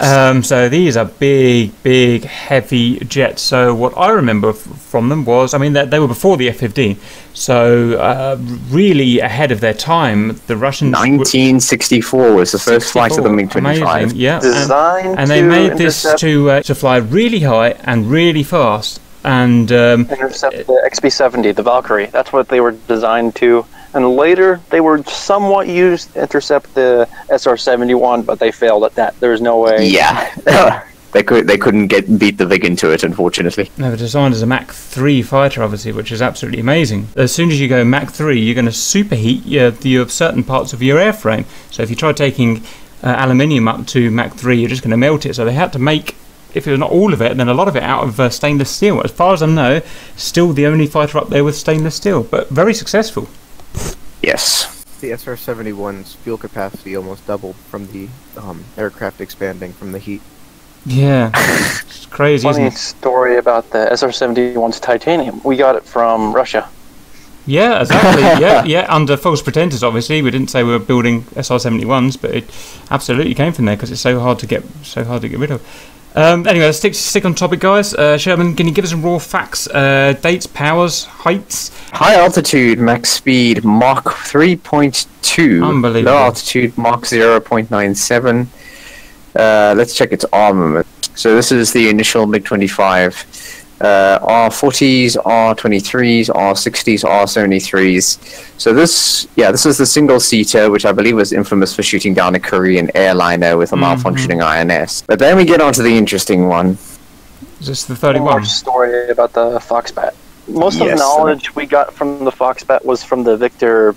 Um, so these are big, big, heavy jets. So what I remember f- from them was, I mean, they, they were before the F-15, so uh, really ahead of their time. The Russians. were- 1964 was the first flight of the MiG-25. Amazing, yeah. and- designed and they to made this to uh, to fly really high and really fast. And um, intercept the XB-70, the Valkyrie. That's what they were designed to. And later, they were somewhat used to intercept the SR-71, but they failed at that. There's no way. Yeah. they could they couldn't get beat the VIG into it, unfortunately. they were designed as a Mach 3 fighter, obviously, which is absolutely amazing. As soon as you go Mach 3, you're going to superheat your, your certain parts of your airframe. So if you try taking uh, aluminium up to Mach 3, you're just going to melt it. So they had to make, if it was not all of it, then a lot of it out of uh, stainless steel. As far as I know, still the only fighter up there with stainless steel, but very successful. Yes. The SR-71's fuel capacity almost doubled from the um, aircraft expanding from the heat. Yeah, it's crazy, isn't Funny it? story about the SR-71's titanium. We got it from Russia. Yeah, exactly. yeah, yeah. Under false pretenses, obviously, we didn't say we were building SR-71s, but it absolutely came from there because it's so hard to get so hard to get rid of. Um, anyway, let's stick stick on topic, guys. Uh, Sherman, can you give us some raw facts, uh, dates, powers, heights? High altitude, max speed, Mach 3.2. Unbelievable. Low altitude, Mach 0.97. Uh, let's check its armament. So this is the initial MiG-25. Uh, R40s, R23s, R60s, R73s. So this, yeah, this is the single-seater, which I believe was infamous for shooting down a Korean airliner with a Mhm. malfunctioning INS. But then we get on to the interesting one. Is this the One 31? more story about the Foxbat. Most of the knowledge we got from the Foxbat was from the Victor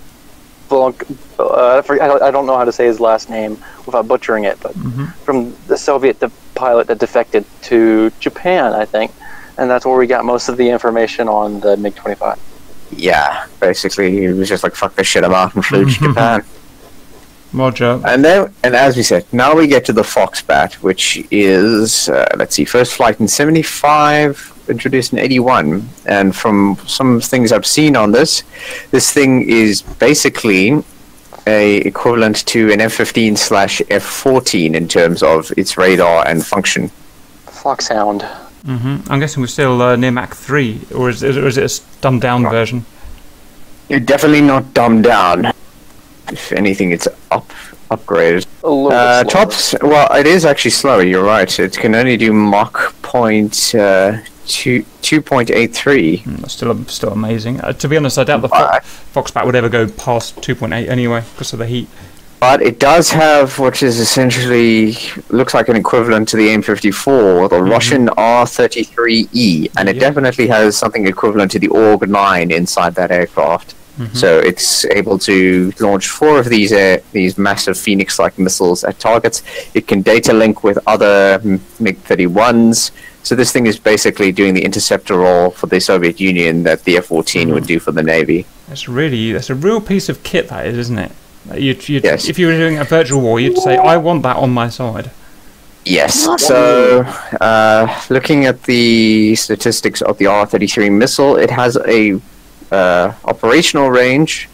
Blunk. Uh, I forget- I I don't know how to say his last name without butchering it, but Mhm. from the Soviet de- pilot that defected to Japan, I think, and that's where we got most of the information on the MiG 25. Yeah, basically, he was just like, fuck this shit, I'm out and flew to Japan. Roger. And then, and as we said, now we get to the Foxbat, which is uh, let's see, first flight in '75, introduced in '81, and from some things I've seen on this, this thing is basically a equivalent to an F-15 slash F-14 in terms of its radar and function. Foxhound. Hmm I'm guessing we're still uh, near Mach 3, or is, is, or is it a dumbed down version? You're definitely not dumbed down. If anything, it's up upgraded. A little Uh, bit tops. Well, it is actually slower. You're right. It can only do Mach point uh, two two point eight three. Mm, that's still still amazing. Uh, to be honest, I doubt the But, Fo- Foxbat would ever go past 2.8 anyway because of the heat. But it does have what is essentially looks like an equivalent to the AIM-54, the Russian R-33E, and it Yeah. definitely has something equivalent to the AWG-9 inside that aircraft. So it's able to launch four of these uh, these massive Phoenix-like missiles at targets. It can data link with other MiG-31s. So this thing is basically doing the interceptor role for the Soviet Union that the F-14 would do for the Navy. That's really that's a real piece of kit, that is, isn't it? Like, You'd, you'd, Yes. If you were doing a virtual war, you'd say, "I want that on my side." Yes. So, uh, looking at the statistics of the R-33 missile, it has a uh, operational range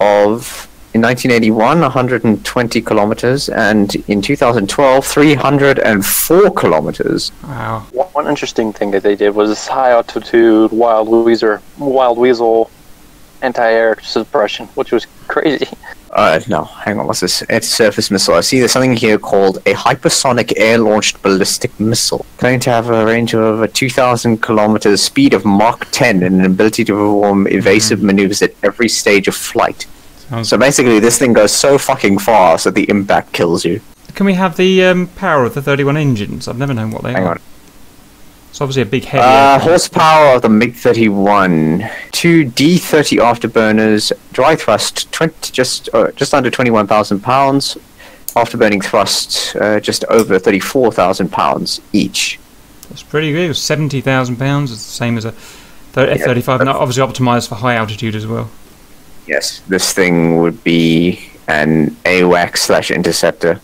of in 1981, 120 kilometers, and in 2012, 304 kilometers. Wow. One one interesting thing that they did was high altitude wild weasel, wild weasel anti-air suppression, which was crazy. Uh, no, hang on, what's this? It's surface missile. I see there's something here called a hypersonic air-launched ballistic missile, claiming to have a range of over 2,000 kilometers, speed of Mach 10, and an ability to perform evasive maneuvers at every stage of flight. Sounds- So basically, this thing goes so fucking fast that the impact kills you. Can we have the um, power of the 31 engines? I've never known what they Hang are. on. It's obviously a big heavy. Uh, horsepower of the MiG 31. Two D30 afterburners, dry thrust 20, just uh, just under 21,000 pounds. Afterburning thrust uh, just over 34,000 pounds each. That's pretty good. Seventy thousand pounds. It's the same as a F thirty five, and obviously optimized for high altitude as well. Yes, this thing would be an AWACS slash interceptor.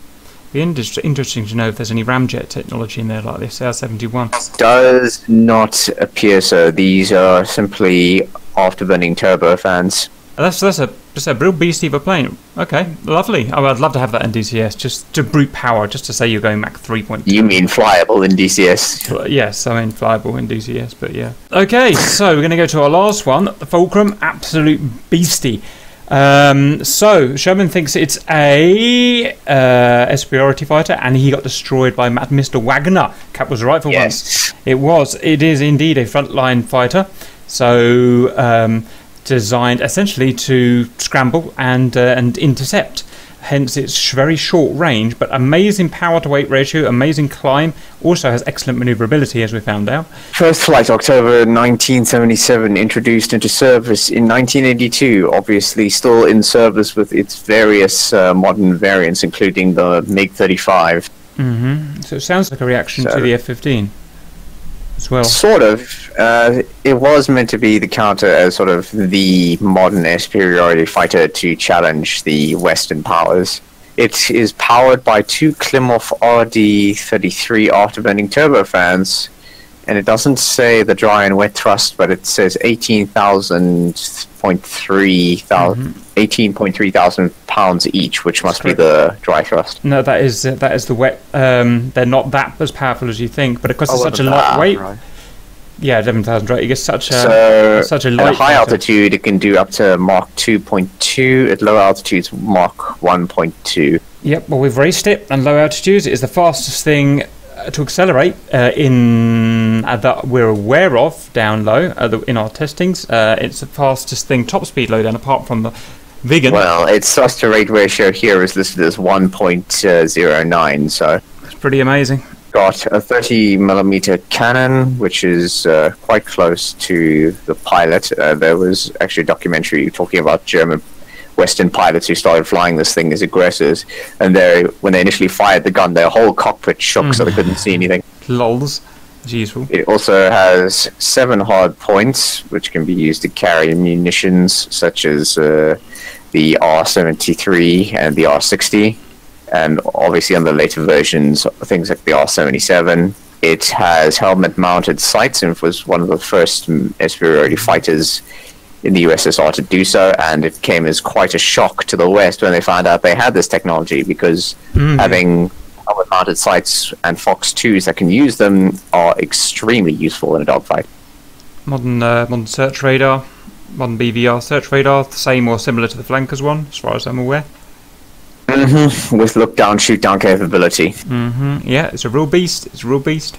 Be interesting to know if there's any ramjet technology in there like this R seventy one. Does not appear so. These are simply afterburning turbofans. Oh, that's that's a that's a real beastie of a plane. Okay, lovely. Oh, I'd love to have that in DCS just to brute power, just to say you're going Mach three point You mean flyable in DCS? Well, Yes, I mean flyable in DCS, but yeah. Okay, so we're going to go to our last one, the Fulcrum, absolute beastie. Um, so Sherman thinks it's a uh, superiority fighter, and he got destroyed by Mr. Wagner. Cap was right for once. It was. It is indeed a frontline fighter. So um, designed essentially to scramble and uh, and intercept. Hence its very short range, but amazing power to weight ratio, amazing climb. Also has excellent maneuverability, as we found out. First flight, October 1977, introduced into service in 1982. Obviously, still in service with its various uh, modern variants, including the MiG 35. hmm So it sounds like a reaction to the F-15 as well. Sort of. Uh, it was meant to be the counter as sort of the modern superiority fighter to challenge the Western powers. It is powered by two Klimov RD-33 afterburning turbofans, and it doesn't say the dry and wet thrust, but it says 18,000.3 thousand, 18.3 thousand pounds each, which must be the dry thrust. No, that is uh, that is the wet. Um, they're not that as powerful as you think, but because it's such a 11,000 lightweight, dry. yeah, eleven thousand right. You get such a so such a light. at light high fighter. altitude, it can do up to Mach 2.2. At low altitudes, Mach 1.2. Yep, well, we've raced it, and low altitudes it is the fastest thing uh, to accelerate uh, in uh, that we're aware of down low uh, the, in our testings. Uh, it's the fastest thing top speed low down, apart from the Viggen. Well, its thrust to weight ratio here is listed as 1.09. So it's pretty amazing. got a 30 millimeter cannon, which is uh, quite close to the pilot. Uh, there was actually a documentary talking about German Western pilots who started flying this thing as aggressors, and they, when they initially fired the gun, their whole cockpit shook, so they couldn't see anything. Lols, it's useful. It also has seven hard points, which can be used to carry munitions such as uh, the R73 and the R60, and obviously on the later versions, things like the R77. It has helmet-mounted sights and was one of the first superiority fighters in the USSR to do so, and it came as quite a shock to the West when they found out they had this technology because Mm. having helmet-mounted sights and Fox 2s that can use them are extremely useful in a dogfight. Modern uh, modern search radar, modern BVR search radar, the same or similar to the flankers one, as far as I'm aware. Mm-hmm. With look-down, shoot-down capability. hmm Yeah, it's a real beast. It's a real beast.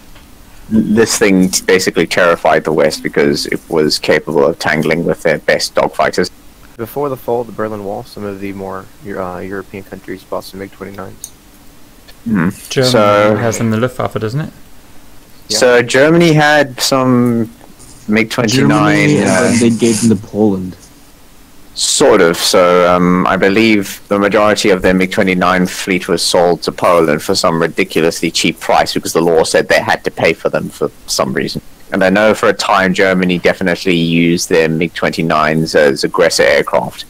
This thing t- basically terrified the West because it was capable of tangling with their best dogfighters. Before the fall of the Berlin Wall, some of the more uh, European countries bought some MiG-29s. Mhm. Germany So- has them in the Luftwaffe, doesn't it? Yeah. So Germany had some MiG-29. Germany, uh, and they gave them to Poland. Sort of. So um, I believe the majority of their MiG-29 fleet was sold to Poland for some ridiculously cheap price because the law said they had to pay for them for some reason. And I know for a time Germany definitely used their MiG-29s as aggressor aircraft.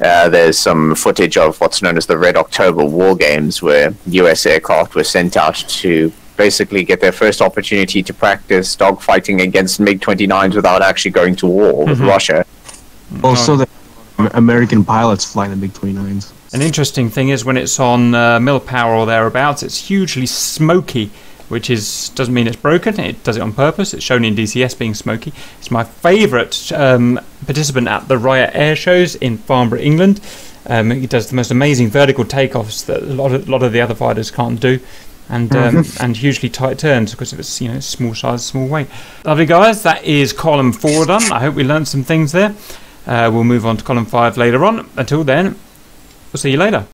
Uh, there's some footage of what's known as the Red October war games where U.S. aircraft were sent out to basically get their first opportunity to practice dogfighting against MiG-29s without actually going to war with Mhm. Russia. Also, they American pilots flying the MiG 29s. An interesting thing is when it's on uh, mil power or thereabouts, it's hugely smoky, which is doesn't mean it's broken. It does it on purpose. It's shown in DCS being smoky. It's my favourite um, participant at the RIAT Air Shows in Farnborough, England. Um, he does the most amazing vertical takeoffs that a lot of, lot of the other fighters can't do. And um, and hugely tight turns because of its you know small size, small weight. Lovely guys, that is column four done. I hope we learned some things there. Uh, we'll move on to column five later on. Until then, we'll see you later.